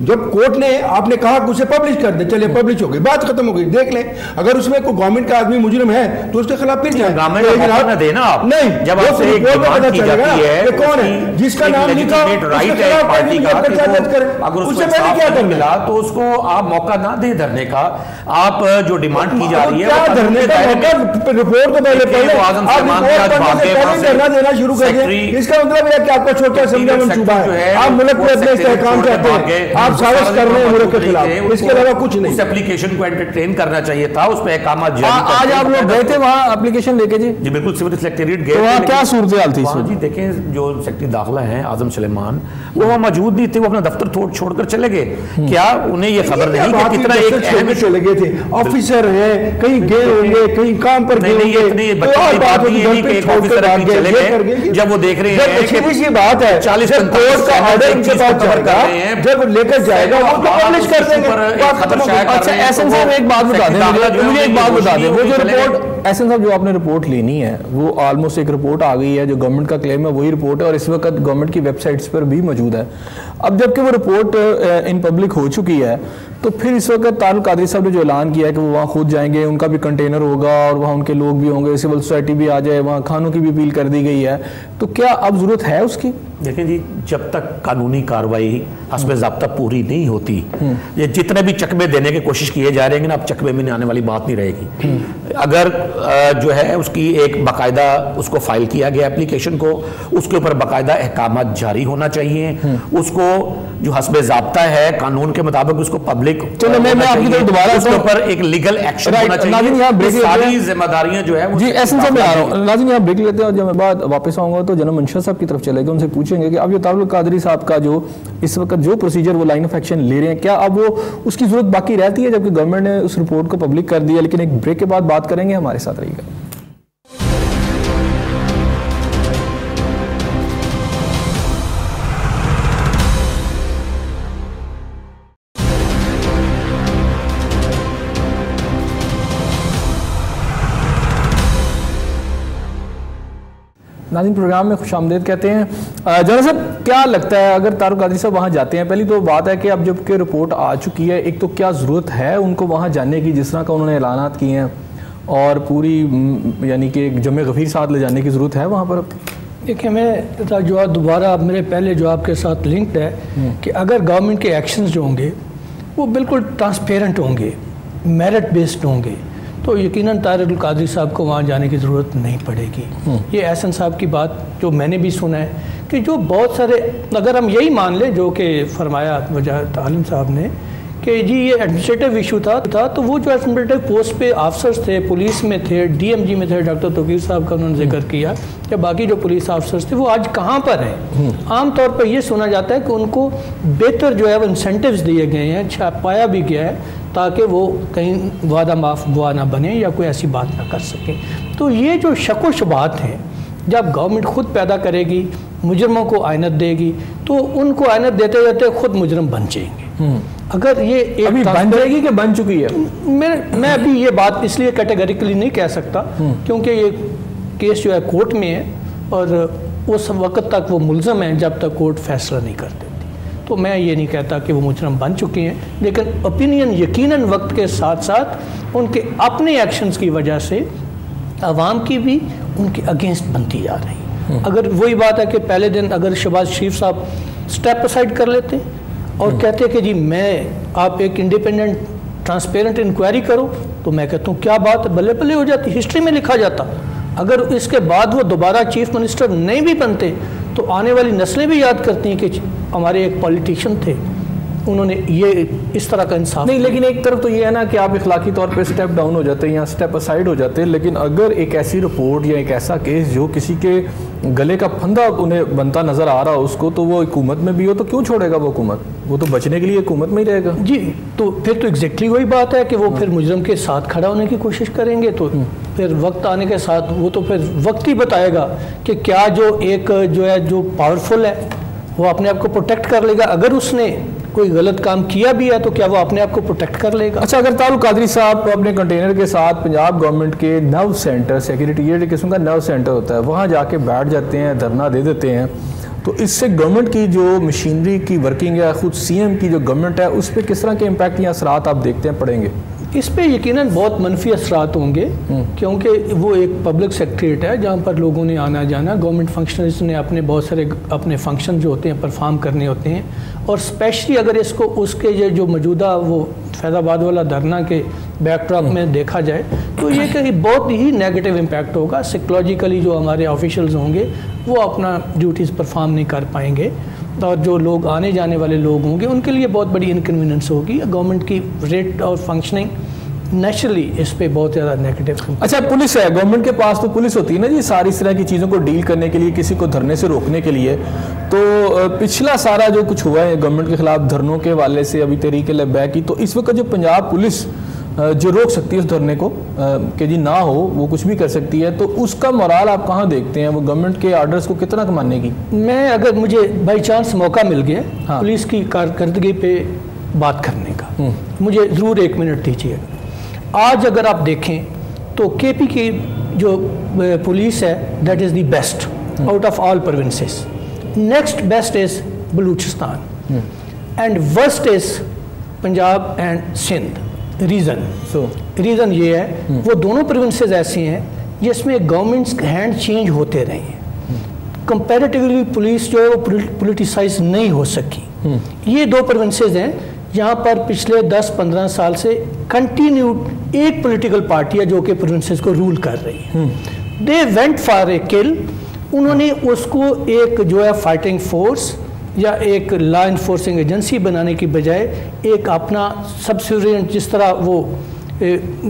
جب کورٹ نے آپ نے کہا کہ اسے پبلش کر دیں چلے پبلش ہو گئی بات ختم ہو گئی دیکھ لیں۔ اگر اس میں کوئی گورنمنٹ کا آدمی مجرم ہے تو اس کے خلاف پھر جائیں۔ ہنگامے تو کا موقع نہ دیں نا آپ۔ نہیں جب آپ سے ایک ڈیمانڈ کی جاتی ہے کہ کون ہے جس کا نام لکھا legitimate اس کے خلاف پارٹی کا کہ وہ- اس سے کو پہلے کیا نہیں کرنا ملا تو اس کو آپ موقع نہ دیں دھرنے کا آپ جو ڈیمانڈ کی جا رہی ہے کیا دھرنے کا موقع؟ رپورٹ کو پہلے پہلے آپ رپورٹ پڑھنے سے پہلے دھرنا دینا شروع کر دیں اس کا مطلب ہے کہ آپ کا چھوٹا سیکٹری منصوبہ ہے۔ آپ ملک میں اپنے استحکام چاہتے۔ ہیں۔ آپ سازش کر رہے ہیں ملک کے خلاف اس کے علاوہ کچھ نہیں۔ اس اپلیکیشن کو انٹرٹین کرنا چاہیے تھا اس پہ احکامات جاری آج آپ لوگ گئے تھے وہاں اپلیکیشن لے کے جی۔ جی بالکل سول سیکٹریٹ گئے تو وہاں کیا صورتحال تھی وہاں؟ جی دیکھیں جو سیکٹری داخلہ ہیں اعظم سلیمان وہ وہاں موجود نہیں تھے وہ اپنا دفتر چھوڑ چھوڑ کر چلے گئے۔ کیا انہیں یہ خبر نہیں کہ کتنا ایک اہم چلے گئے تھے؟ آفیسر ہیں کہیں گئے ہوں گے کہیں کام پر گئے ہوں گے۔ بات یہ نہیں کہ ایک آفیسر چلے گئے۔ جب وہ دیکھ رہے ہیں کہ بات ہے۔ 40 جب کورٹ کا آرڈر ان کے پاس جب لے کر جائے گا وہ تو پبلش کر دیں گے۔ اچھا ایسن صاحب ایک بات بتا دیں۔ مجھے مجھے ایک بات بتا دیں۔ وہ جو رپورٹ ایسن صاحب جو آپ نے رپورٹ لینی ہے وہ آلموسٹ ایک رپورٹ آ گئی ہے۔ جو گورنمنٹ کا کلیم ہے وہی رپورٹ ہے اور اس وقت گورنمنٹ کی ویب سائٹس پر بھی موجود ہے۔ اب جبکہ وہ رپورٹ ان پبلک ہو چکی ہے تو پھر اس وقت تعلق قادری صاحب نے جو اعلان کیا ہے کہ وہ وہاں خود جائیں گے ان کا بھی کنٹینر ہوگا اور وہاں ان کے لوگ بھی ہوں گے۔ سول سوسائٹی بھی آ جائے وہاں کھانوں کی بھی اپیل کر دی گئی ہے۔ تو کیا اب ضرورت ہے اس کی؟ دیکھیں جی جب تک قانونی کاروائی حسب ضابطہ پوری نہیں ہوتی یہ جتنے بھی چکمے دینے کی کوشش کیے جا رہے ہیں نا اب چکمے میں آنے والی بات نہیں رہے گی۔ اگر جو ہے اس کی ایک باقاعدہ اس کو فائل کیا گیا اپلیکیشن کو اس کے اوپر باقاعدہ احکامات جاری ہونا چاہیے۔ اس کو جو حسب ضابطہ ہے قانون کے مطابق اس کو پبلک چلو میں- میں آپ کی طرف دوبارہ اس کے اوپر ایک لیگل ایکشن. ہونا ناظرین، یہاں چاہیے یہ لیتے ساری ہیں۔ ذمہ داریاں جو ہے جی ایسن صاحب میں آ رہا ہوں۔ ناظرین یہاں بریک لیتے ہیں اور جب میں بعد واپس آؤں گا تو جناب منشا صاحب کی طرف چلے گا۔ ان سے پوچھیں گے کہ اب یہ تعلق القادری صاحب کا جو اس وقت جو پروسیجر وہ لائن آف ایکشن لے رہے ہیں، کیا اب وہ اس کی ضرورت باقی رہتی ہے جبکہ گورنمنٹ نے اس رپورٹ کو پبلک کر دیا، لیکن ایک بریک کے بعد بات کریں گے ہمارے ساتھ رہیے گا۔ ناظرین پروگرام میں خوش آمدید کہتے ہیں۔ جنرل صاحب کیا لگتا ہے اگر تارق قادری صاحب وہاں جاتے ہیں پہلی تو بات ہے کہ اب جبکہ رپورٹ آ چکی ہے ایک تو کیا ضرورت ہے ان کو وہاں جانے کی جس طرح کا انہوں نے اعلانات کیے ہیں اور پوری یعنی کہ جمع غفیر ساتھ لے جانے کی ضرورت ہے وہاں پر؟ دیکھیں میں جو دوبارہ میرے پہلے جواب کے ساتھ لنکڈ ہے کہ اگر گورنمنٹ کے ایکشنز جو ہوں گے وہ بالکل ٹرانسپیرنٹ ہوں گے میرٹ بیسڈ ہوں گے۔ تو یقیناً طارق القادری صاحب کو وہاں جانے کی ضرورت نہیں پڑے گی۔ یہ احسن صاحب کی بات جو میں نے بھی سنا ہے کہ جو بہت سارے اگر ہم یہی مان لیں جو کہ فرمایا وجاہت عالم صاحب نے کہ جی یہ ایڈمنسٹریٹو ایشو تھا تھا تو وہ جو ایڈمنسٹریٹو پوسٹ پہ آفسرز تھے پولیس میں تھے ڈی ایم جی میں تھے ڈاکٹر توقیر صاحب کا انہوں نے ذکر کیا یا باقی جو پولیس آفسرز تھے وہ آج کہاں پر ہیں؟ عام طور پر یہ سنا جاتا ہے کہ ان کو بہتر جو ہے وہ انسینٹیوز دیے گئے ہیں چھاپایا بھی گیا ہے تاکہ وہ کہیں وعدہ معاف گوا نہ بنے یا کوئی ایسی بات نہ کر سکیں تو یہ جو شک و شبہات ہیں جب گورنمنٹ خود پیدا کرے گی مجرموں کو آئینت دے گی تو ان کو آئینت دیتے دیتے خود مجرم بن جائیں گے۔ اگر یہ ایک ابھی بن جائے گی کہ بن چکی ہے؟ میں ابھی یہ بات اس لیے کیٹیگریکلی نہیں کہہ سکتا کیونکہ یہ کیس جو ہے کورٹ میں ہے اور اس وقت تک وہ ملزم ہیں جب تک کورٹ فیصلہ نہیں کر دیتی تو میں یہ نہیں کہتا کہ وہ مجرم بن چکی ہیں لیکن اوپینین یقیناً وقت کے ساتھ ساتھ ان کے اپنے ایکشنز کی وجہ سے عوام کی بھی ان کے اگینسٹ بنتی جا رہی اگر وہی بات ہے کہ پہلے دن اگر شہباز شریف صاحب سٹیپ اسائڈ کر لیتے اور کہتے کہ جی میں آپ ایک انڈیپینڈنٹ ٹرانسپیرنٹ انکوائری کرو تو میں کہتا ہوں کیا بات ہے؟ بلے بلے ہو جاتی ہسٹری میں لکھا جاتا۔ اگر اس کے بعد وہ دوبارہ چیف منسٹر نہیں بھی بنتے تو آنے والی نسلیں بھی یاد کرتی ہیں کہ ہمارے ایک پولیٹیشین تھے۔ انہوں نے یہ اس طرح کا انصاف نہیں لیکن ایک طرف تو یہ ہے نا کہ آپ اخلاقی طور پہ سٹیپ ڈاؤن ہو جاتے ہیں یا سٹیپ اسائڈ ہو جاتے ہیں لیکن اگر ایک ایسی رپورٹ یا ایک ایسا کیس جو کسی کے گلے کا پھندا انہیں بنتا نظر آ رہا اس کو تو وہ حکومت میں بھی ہو تو کیوں چھوڑے گا وہ حکومت؟ وہ تو بچنے کے لیے حکومت میں ہی رہے گا۔ جی تو پھر تو ایگزیکٹلی وہی بات ہے کہ وہ پھر مجرم کے ساتھ کھڑا ہونے کی کوشش کریں گے تو پھر وقت آنے کے ساتھ وہ تو پھر وقت ہی بتائے گا کہ کیا جو ایک جو ہے جو پاورفل ہے وہ اپنے آپ کو پروٹیکٹ کر لے گا۔ اگر اس نے کوئی غلط کام کیا بھی ہے تو کیا وہ اپنے آپ کو پروٹیکٹ کر لے گا؟ اچھا اگر تعلق قادری صاحب اپنے کنٹینر کے ساتھ پنجاب گورنمنٹ کے نو سینٹر سیکیورٹی یہ قسم کا نو سینٹر ہوتا ہے، وہاں جا کے بیٹھ جاتے ہیں، دھرنا دے دیتے ہیں، تو اس سے گورنمنٹ کی جو مشینری کی ورکنگ ہے، خود سی ایم کی جو گورنمنٹ ہے، اس پہ کس طرح کے امپیکٹ یا اثرات آپ دیکھتے ہیں پڑیں گے؟ اس پہ یقیناً بہت منفی اثرات ہوں گے کیونکہ وہ ایک پبلک سیکٹریٹ ہے جہاں پر لوگوں نے آنا جانا گورنمنٹ فنکشنرز نے اپنے بہت سارے اپنے فنکشن جو ہوتے ہیں پرفارم کرنے ہوتے ہیں۔ اور اسپیشلی اگر اس کو اس کے یہ جو موجودہ وہ فیض آباد والا دھرنا کے بیک ڈراپ میں دیکھا جائے تو یہ کہ بہت ہی نیگیٹو امپیکٹ ہوگا۔ سائیکلوجیکلی جو ہمارے آفیشلز ہوں گے وہ اپنا ڈیوٹیز پرفارم نہیں کر پائیں گے۔ اور جو لوگ آنے جانے والے لوگ ہوں گے ان کے لیے بہت بڑی انکنویننس ہوگی۔ گورنمنٹ کی ریٹ اور فنکشننگ نیچرلی اس پہ بہت زیادہ نیگیٹو اچھا پولیس ہے گورنمنٹ کے پاس تو پولیس ہوتی ہے نا جی ساری اس طرح کی چیزوں کو ڈیل کرنے کے لیے کسی کو دھرنے سے روکنے کے لیے۔ تو پچھلا سارا جو کچھ ہوا ہے گورنمنٹ کے خلاف دھرنوں کے والے سے ابھی تحریک لبیک کی تو اس وقت جو پنجاب پولیس جو روک سکتی ہے اس دھرنے کو کہ جی نہ ہو وہ کچھ بھی کر سکتی ہے تو اس کا مرال آپ کہاں دیکھتے ہیں؟ وہ گورنمنٹ کے آرڈرز کو کتنا کمانے کی؟ میں اگر مجھے بائی چانس موقع مل گیا پولیس کی کارکردگی پہ بات کرنے کا۔ مجھے ضرور ایک منٹ دیجیے۔ آج اگر آپ دیکھیں تو کے پی کی جو پولیس ہے that is the best out of all provinces next best is Balochistan. And worst is Punjab and Sindh reason reason یہ ہے وہ دونوں پروونسز ایسی ہیں جس میں گورنمنٹس ہینڈ چینج ہوتے رہے ہیں. کمپیریٹیولی پولیس جو ہے وہ پولیٹیسائز نہیں ہو سکی. یہ دو پروونسز ہیں جہاں پر پچھلے دس پندرہ سال سے کنٹینیوڈ ایک پولیٹیکل پارٹی ہے جو کہ پروونسز کو رول کر رہی ہے. دے وینٹ فار اے کل انہوں نے اس کو ایک جو ہے فائٹنگ فورس یا ایک لا انفورسنگ ایجنسی بنانے کی بجائے ایک اپنا سبسیورین جس طرح وہ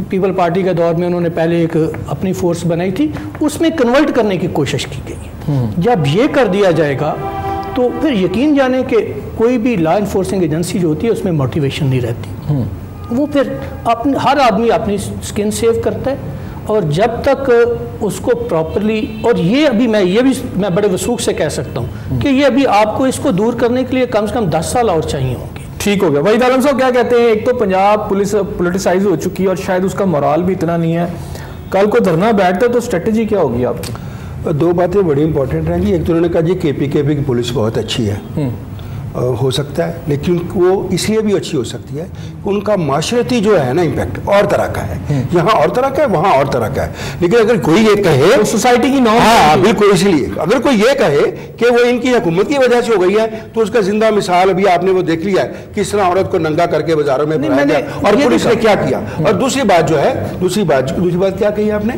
پیپل پارٹی کے دور میں انہوں نے پہلے ایک اپنی فورس بنائی تھی اس میں کنورٹ کرنے کی کوشش کی گئی جب یہ کر دیا جائے گا تو پھر یقین جانے کہ کوئی بھی لا انفورسنگ ایجنسی جو ہوتی ہے اس میں موٹیویشن نہیں رہتی۔ وہ پھر اپنے ہر آدمی اپنی سکن سیو کرتا ہے۔ اور جب تک اس کو پراپرلی اور یہ ابھی میں یہ بھی میں بڑے وسوخ سے کہہ سکتا ہوں کہ یہ ابھی آپ کو اس کو دور کرنے کے لیے کم سے کم دس سال اور چاہیے ہوں گے۔ ٹھیک ہو گیا۔ وحید عالم صاحب کیا کہتے ہیں؟ ایک تو پنجاب پولیس پولیٹیسائز ہو چکی ہے اور شاید اس کا مرال بھی اتنا نہیں ہے۔ کل کو دھرنا بیٹھتا تو اسٹریٹجی کیا ہوگی آپ کی؟ دو باتیں بڑی امپورٹنٹ ہیں جی۔ ایک تو انہوں نے کہا جی کے پی کے پی کی پولیس بہت اچھی ہے۔ ہو سکتا ہے لیکن وہ اس لیے بھی اچھی ہو سکتی ہے کہ ان کا معاشرتی جو ہے نا امپیکٹ اور طرح کا ہے۔ یہاں اور طرح کا ہے وہاں اور طرح کا ہے۔ لیکن اگر کوئی یہ کہے سوسائٹی کی نام ہاں بالکل اس لیے۔ اگر کوئی یہ کہے کہ وہ ان کی حکومت کی وجہ سے ہو گئی ہے تو اس کا زندہ مثال ابھی آپ نے وہ دیکھ لیا ہے کس طرح عورت کو ننگا کر کے بازاروں میں اور پولیس نے کیا کیا۔ اور دوسری بات جو ہے دوسری بات دوسری بات کیا کہی آپ نے؟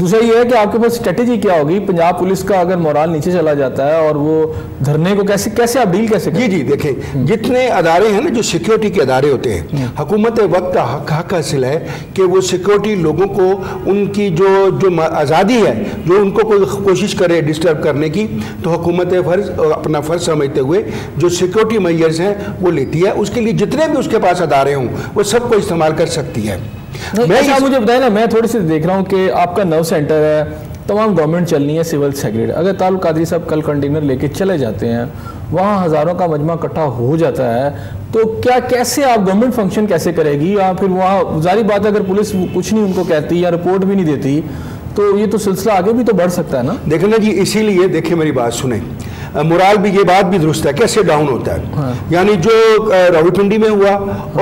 دوسرا یہ ہے کہ آپ کے پاس اسٹریٹجی کیا ہوگی؟ پنجاب پولیس کا اگر مورال نیچے چلا جاتا ہے اور وہ دھرنے کو کیسے کیسے آپ ڈیل کیسے جی جی دیکھیں جتنے ادارے ہیں نا جو سیکیورٹی کے ادارے ہوتے ہیں حکومت وقت کا حق حق حاصل ہے کہ وہ سیکیورٹی لوگوں کو ان کی جو جو آزادی ہے جو ان کو کوئی کوشش کرے ڈسٹرب کرنے کی تو حکومت فرض اپنا فرض سمجھتے ہوئے جو سیکیورٹی میئرز ہیں وہ لیتی ہے۔ اس کے لیے جتنے بھی اس کے پاس ادارے ہوں وہ سب کو استعمال کر سکتی ہے۔ میں مجھے بتائیں نا میں تھوڑی سی دیکھ رہا ہوں کہ آپ کا نو سینٹر ہے تمام گورنمنٹ چلنی ہے سول سیکرٹری اگر تعلق قادری صاحب کل کنٹینر لے کے چلے جاتے ہیں وہاں ہزاروں کا مجمع اکٹھا ہو جاتا ہے تو کیا کیسے آپ گورنمنٹ فنکشن کیسے کرے گی؟ یا پھر وہاں ظاہری بات ہے اگر پولیس کچھ نہیں ان کو کہتی یا رپورٹ بھی نہیں دیتی تو یہ تو سلسلہ آگے بھی تو بڑھ سکتا ہے نا؟ دیکھیں نا جی اسی لیے دیکھیں میری بات سنیں۔ مرال بھی یہ بات بھی درست ہے کیسے ڈاؤن ہوتا ہے؟ ہاں۔ یعنی جو راوی پنڈی میں ہوا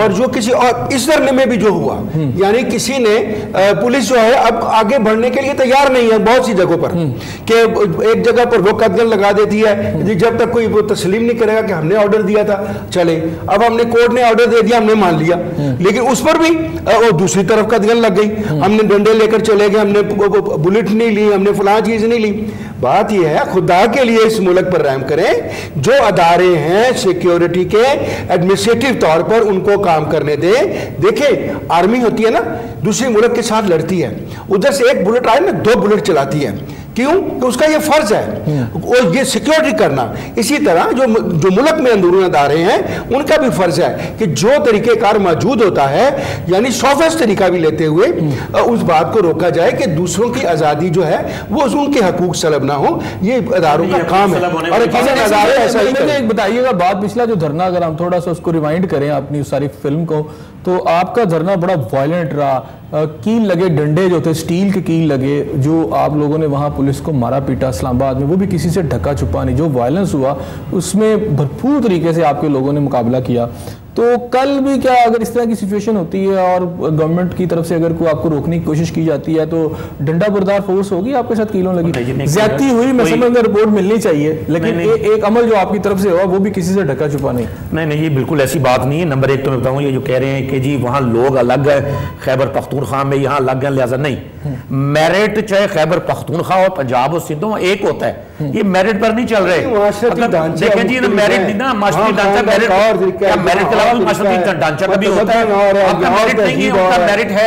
اور جو کسی اور اس دھرنے میں بھی جو ہوا یعنی کسی نے پولیس جو ہے اب آگے بڑھنے کے لیے تیار نہیں ہے بہت سی جگہوں پر کہ ایک جگہ پر وہ قدگن لگا دیتی ہے جب تک کوئی وہ تسلیم نہیں کرے گا کہ ہم نے آرڈر دیا تھا چلے۔ اب ہم نے کورٹ نے آرڈر دے دیا ہم نے مان لیا۔ لیکن اس پر بھی وہ دوسری طرف قدگن لگ گئی۔ ہم نے ڈنڈے لے کر چلے گئے ہم نے بلٹ نہیں لی ہم نے فلاں چیز نہیں لی۔ بات یہ ہے، خدا کے لیے اس ملک پر رحم کریں، جو ادارے ہیں سیکیورٹی کے ایڈمنسٹریٹو طور پر ان کو کام کرنے دیں۔ دیکھیں آرمی ہوتی ہے نا دوسری ملک کے ساتھ لڑتی ہے۔ ادھر سے ایک بلٹ آئے نا، دو بلٹ چلاتی ہے۔ کیوں؟ کہ اس کا یہ فرض ہے۔ اور یہ سیکیورٹی کرنا۔ اسی طرح جو جو ملک میں اندرون ادارے ہیں ان کا بھی فرض ہے کہ جو طریقہ کار موجود ہوتا ہے یعنی سافیسٹ طریقہ بھی لیتے ہوئے اس بات کو روکا جائے کہ دوسروں کی آزادی جو ہے وہ ان کے حقوق سلب نہ ہو یہ اداروں کا کام ہے۔ اور ادارے ایسا ہی بتائیے گا بات پچھلا جو دھرنا اگر ہم تھوڑا سا اس کو ریمائنڈ کریں اپنی ساری فلم کو تو آپ کا دھرنا بڑا وائلنٹ رہا۔ کیل لگے، ڈنڈے جو تھے سٹیل کے کیل لگے، جو آپ لوگوں نے وہاں پولیس کو مارا، پیٹا، اسلام آباد میں، وہ بھی کسی سے ڈھکا چھپا نہیں۔ جو وائلنس ہوا، اس میں بھرپور طریقے سے آپ کے لوگوں نے مقابلہ کیا۔ تو کل بھی کیا اگر اس طرح کی سچویشن ہوتی ہے اور گورنمنٹ کی طرف سے اگر کوئی آپ کو روکنے کی کوشش کی جاتی ہے تو ڈنڈا بردار فورس ہوگی آپ کے ساتھ کیلوں لگی؟ زیادتی ہوئی میں سمجھ میں رپورٹ ملنی چاہیے لیکن ایک عمل جو آپ کی طرف سے ہوا وہ بھی کسی سے ڈھکا چھپا نہیں۔ نہیں نہیں یہ بالکل ایسی بات نہیں ہے۔ نمبر ایک تو میں بتاؤں یہ جو کہہ رہے ہیں کہ جی وہاں لوگ الگ ہے خیبر پختونخوا میں یہاں الگ ہیں لہٰذا نہیں۔ میرٹ چاہے خیبر پختونخوا اور پنجاب اور سندھوں ایک ہوتا ہے۔ یہ میرٹ پر نہیں چل رہے۔ دیکھیں جی میرٹ نہیں نا معاشرتی ڈھانچہ میرٹ کے علاوہ معاشرتی ڈھانچہ کبھی ہوتا ہے۔ آپ کا میرٹ نہیں ہے ان کا میرٹ ہے۔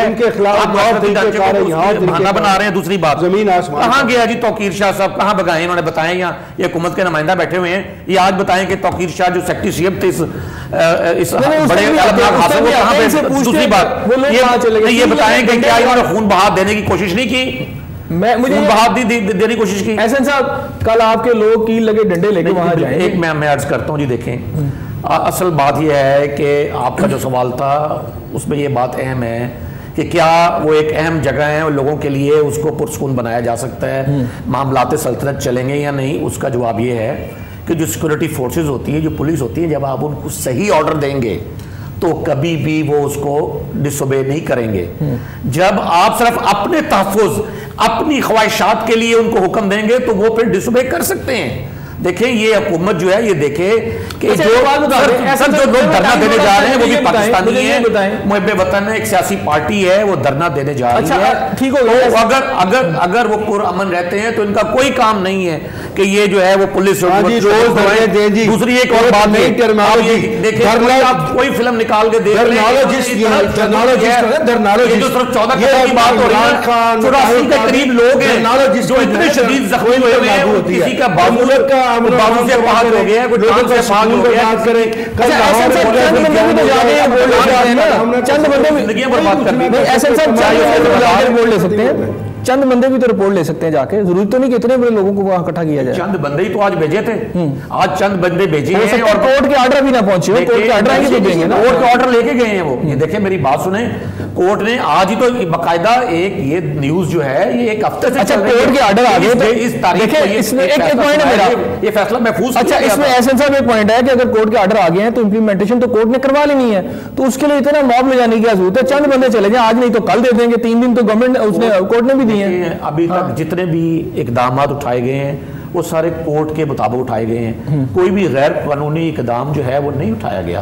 آپ معاشرتی ڈھانچے کو بہانہ بنا رہے ہیں دوسری بات۔ کہاں گیا جی توقیر شاہ صاحب؟ کہاں بگائے انہوں نے بتائیں یہاں؟ یہ حکومت کے نمائندہ بیٹھے ہوئے ہیں۔ یہ آج بتائیں کہ توقیر شاہ جو سیکٹری سیب تھے اس بڑے کہاں پہ دوسری بات یہ بتائیں کہ کیا انہوں نے خون بہا دینے کی کوشش نہیں کی؟ میں مجھے خون بہا دینے کی کوشش کی۔ احسن صاحب کل آپ کے لوگ کیل لگے ڈنڈے لے کے وہاں جائیں۔ ایک میں میں عرض کرتا ہوں جی دیکھیں۔ اصل بات یہ ہے کہ آپ کا جو سوال تھا اس میں یہ بات اہم ہے کہ کیا وہ ایک اہم جگہ ہے لوگوں کے لیے اس کو پرسکون بنایا جا سکتا ہے؟ معاملات سلطنت چلیں گے یا نہیں؟ اس کا جواب یہ ہے کہ جو سیکورٹی فورسز ہوتی ہیں جو پولیس ہوتی ہے جب آپ ان کو صحیح آرڈر دیں گے تو کبھی بھی وہ اس کو ڈسوبے نہیں کریں گے. جب آپ صرف اپنے تحفظ اپنی خواہشات کے لیے ان کو حکم دیں گے تو وہ پھر ڈسوبے کر سکتے ہیں. دیکھیں یہ حکومت جو ہے یہ دیکھے کہ جو سر جو لوگ دھرنا دینے جا رہے ہیں وہ بھی پاکستانی ہیں محب وطن ایک سیاسی پارٹی ہے وہ دھرنا دینے جا رہی ہے۔ ہو گیا اگر اگر اگر وہ پرامن رہتے ہیں تو ان کا کوئی کام نہیں ہے۔ کہ یہ جو ہے وہ پولیس دوسری ایک اور بات دیکھیں کوئی فلم نکال کے دیکھ لیں جو صرف چودہ کی بات ہو رہی ہے چوراسی کے قریب لوگ ہیں جو اتنے شدید زخمی ہوئے ہیں کسی کا بابو سے پاک ہو گیا کوئی ٹانگ سے پاک ہو گیا چند بندے بھی برباد کر دی ایسے صاحب بول لے سکتے ہیں۔ چند بندے بھی تو رپورٹ لے سکتے ہیں جا کے۔ ضروری تو نہیں کہ اتنے بڑے لوگوں کو وہاں اکٹھا کیا جائے۔ چند بندے ہی تو آج بھیجے تھے۔ آج چند بندے بھیجے ہیں اور کورٹ کے آرڈر بھی نہ پہنچے ہو کورٹ کے آرڈر آئیں گے تو دیں گے نا۔ کورٹ کے آرڈر لے کے گئے ہیں وہ۔ یہ دیکھیں میری بات سنیں۔ کورٹ نے آج ہی تو باقاعدہ ایک یہ نیوز جو ہے یہ ایک ہفتے سے اچھا کورٹ کے آرڈر آگے تو اس تاریخ اس میں ایک پوائنٹ ہے میرا۔ یہ فیصلہ محفوظ اچھا اس میں ایسن صاحب ایک پوائنٹ ہے کہ اگر کورٹ کے آرڈر آگے ہیں تو امپلیمنٹیشن تو کورٹ نے کروا لینی ہے۔ تو اس کے لیے اتنا موب لے جانے کی ضرورت ہے۔ چند بندے چلے جائیں آج نہیں تو کل دے دیں گے تین دن تو گورنمنٹ اس نے کورٹ نے بھی دیے ہیں ابھی تک جتنے بھی اقدامات اٹھائے گئے ہیں وہ سارے کورٹ کے مطابق اٹھائے گئے ہیں۔ کوئی بھی غیر قانونی اقدام جو ہے وہ نہیں اٹھایا گیا۔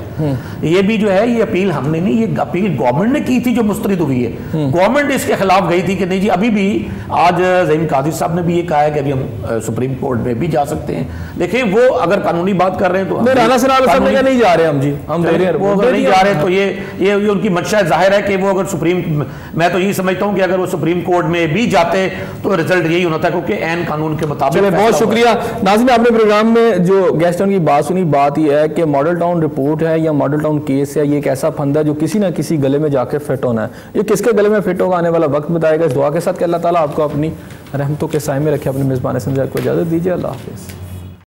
یہ بھی جو ہے یہ اپیل ہم نے نہیں یہ اپیل گورنمنٹ نے کی تھی جو مسترد ہوئی ہے۔ گورنمنٹ اس کے خلاف گئی تھی کہ نہیں جی ابھی بھی آج زین قاضی صاحب نے بھی یہ کہا ہے کہ ابھی ہم سپریم کورٹ میں بھی جا سکتے ہیں۔ دیکھیں وہ اگر قانونی بات کر رہے ہیں تو رانا صاحب نے نہیں جا رہے ہم جی۔ ہم دے رہے ہیں۔ وہ اگر نہیں جا رہے تو یہ یہ ان کی منشا ظاہر ہے کہ وہ اگر سپریم میں تو یہی سمجھتا ہوں کہ اگر وہ سپریم کورٹ میں بھی جاتے تو رزلٹ یہی ہونا تھا کیونکہ این قانون کے مطابق بہت شکریہ۔ ناظرین، آپ نے پروگرام میں جو گیسٹ ٹاؤن کی بات سنی، بات یہ ہے کہ ماڈل ٹاؤن رپورٹ ہے یا ماڈل ٹاؤن کیس ہے، یہ ایک ایسا پھندا ہے جو کسی نہ کسی گلے میں جا کے فٹ ہونا ہے۔ یہ کس کے گلے میں فٹ ہوگا؟ آنے والا وقت بتائے گا۔ اس دعا کے ساتھ کہ اللہ تعالیٰ آپ کو اپنی رحمتوں کے سائے میں رکھے، اپنے میزبان سمجھا کو اجازت دیجیے۔ اللہ حافظ۔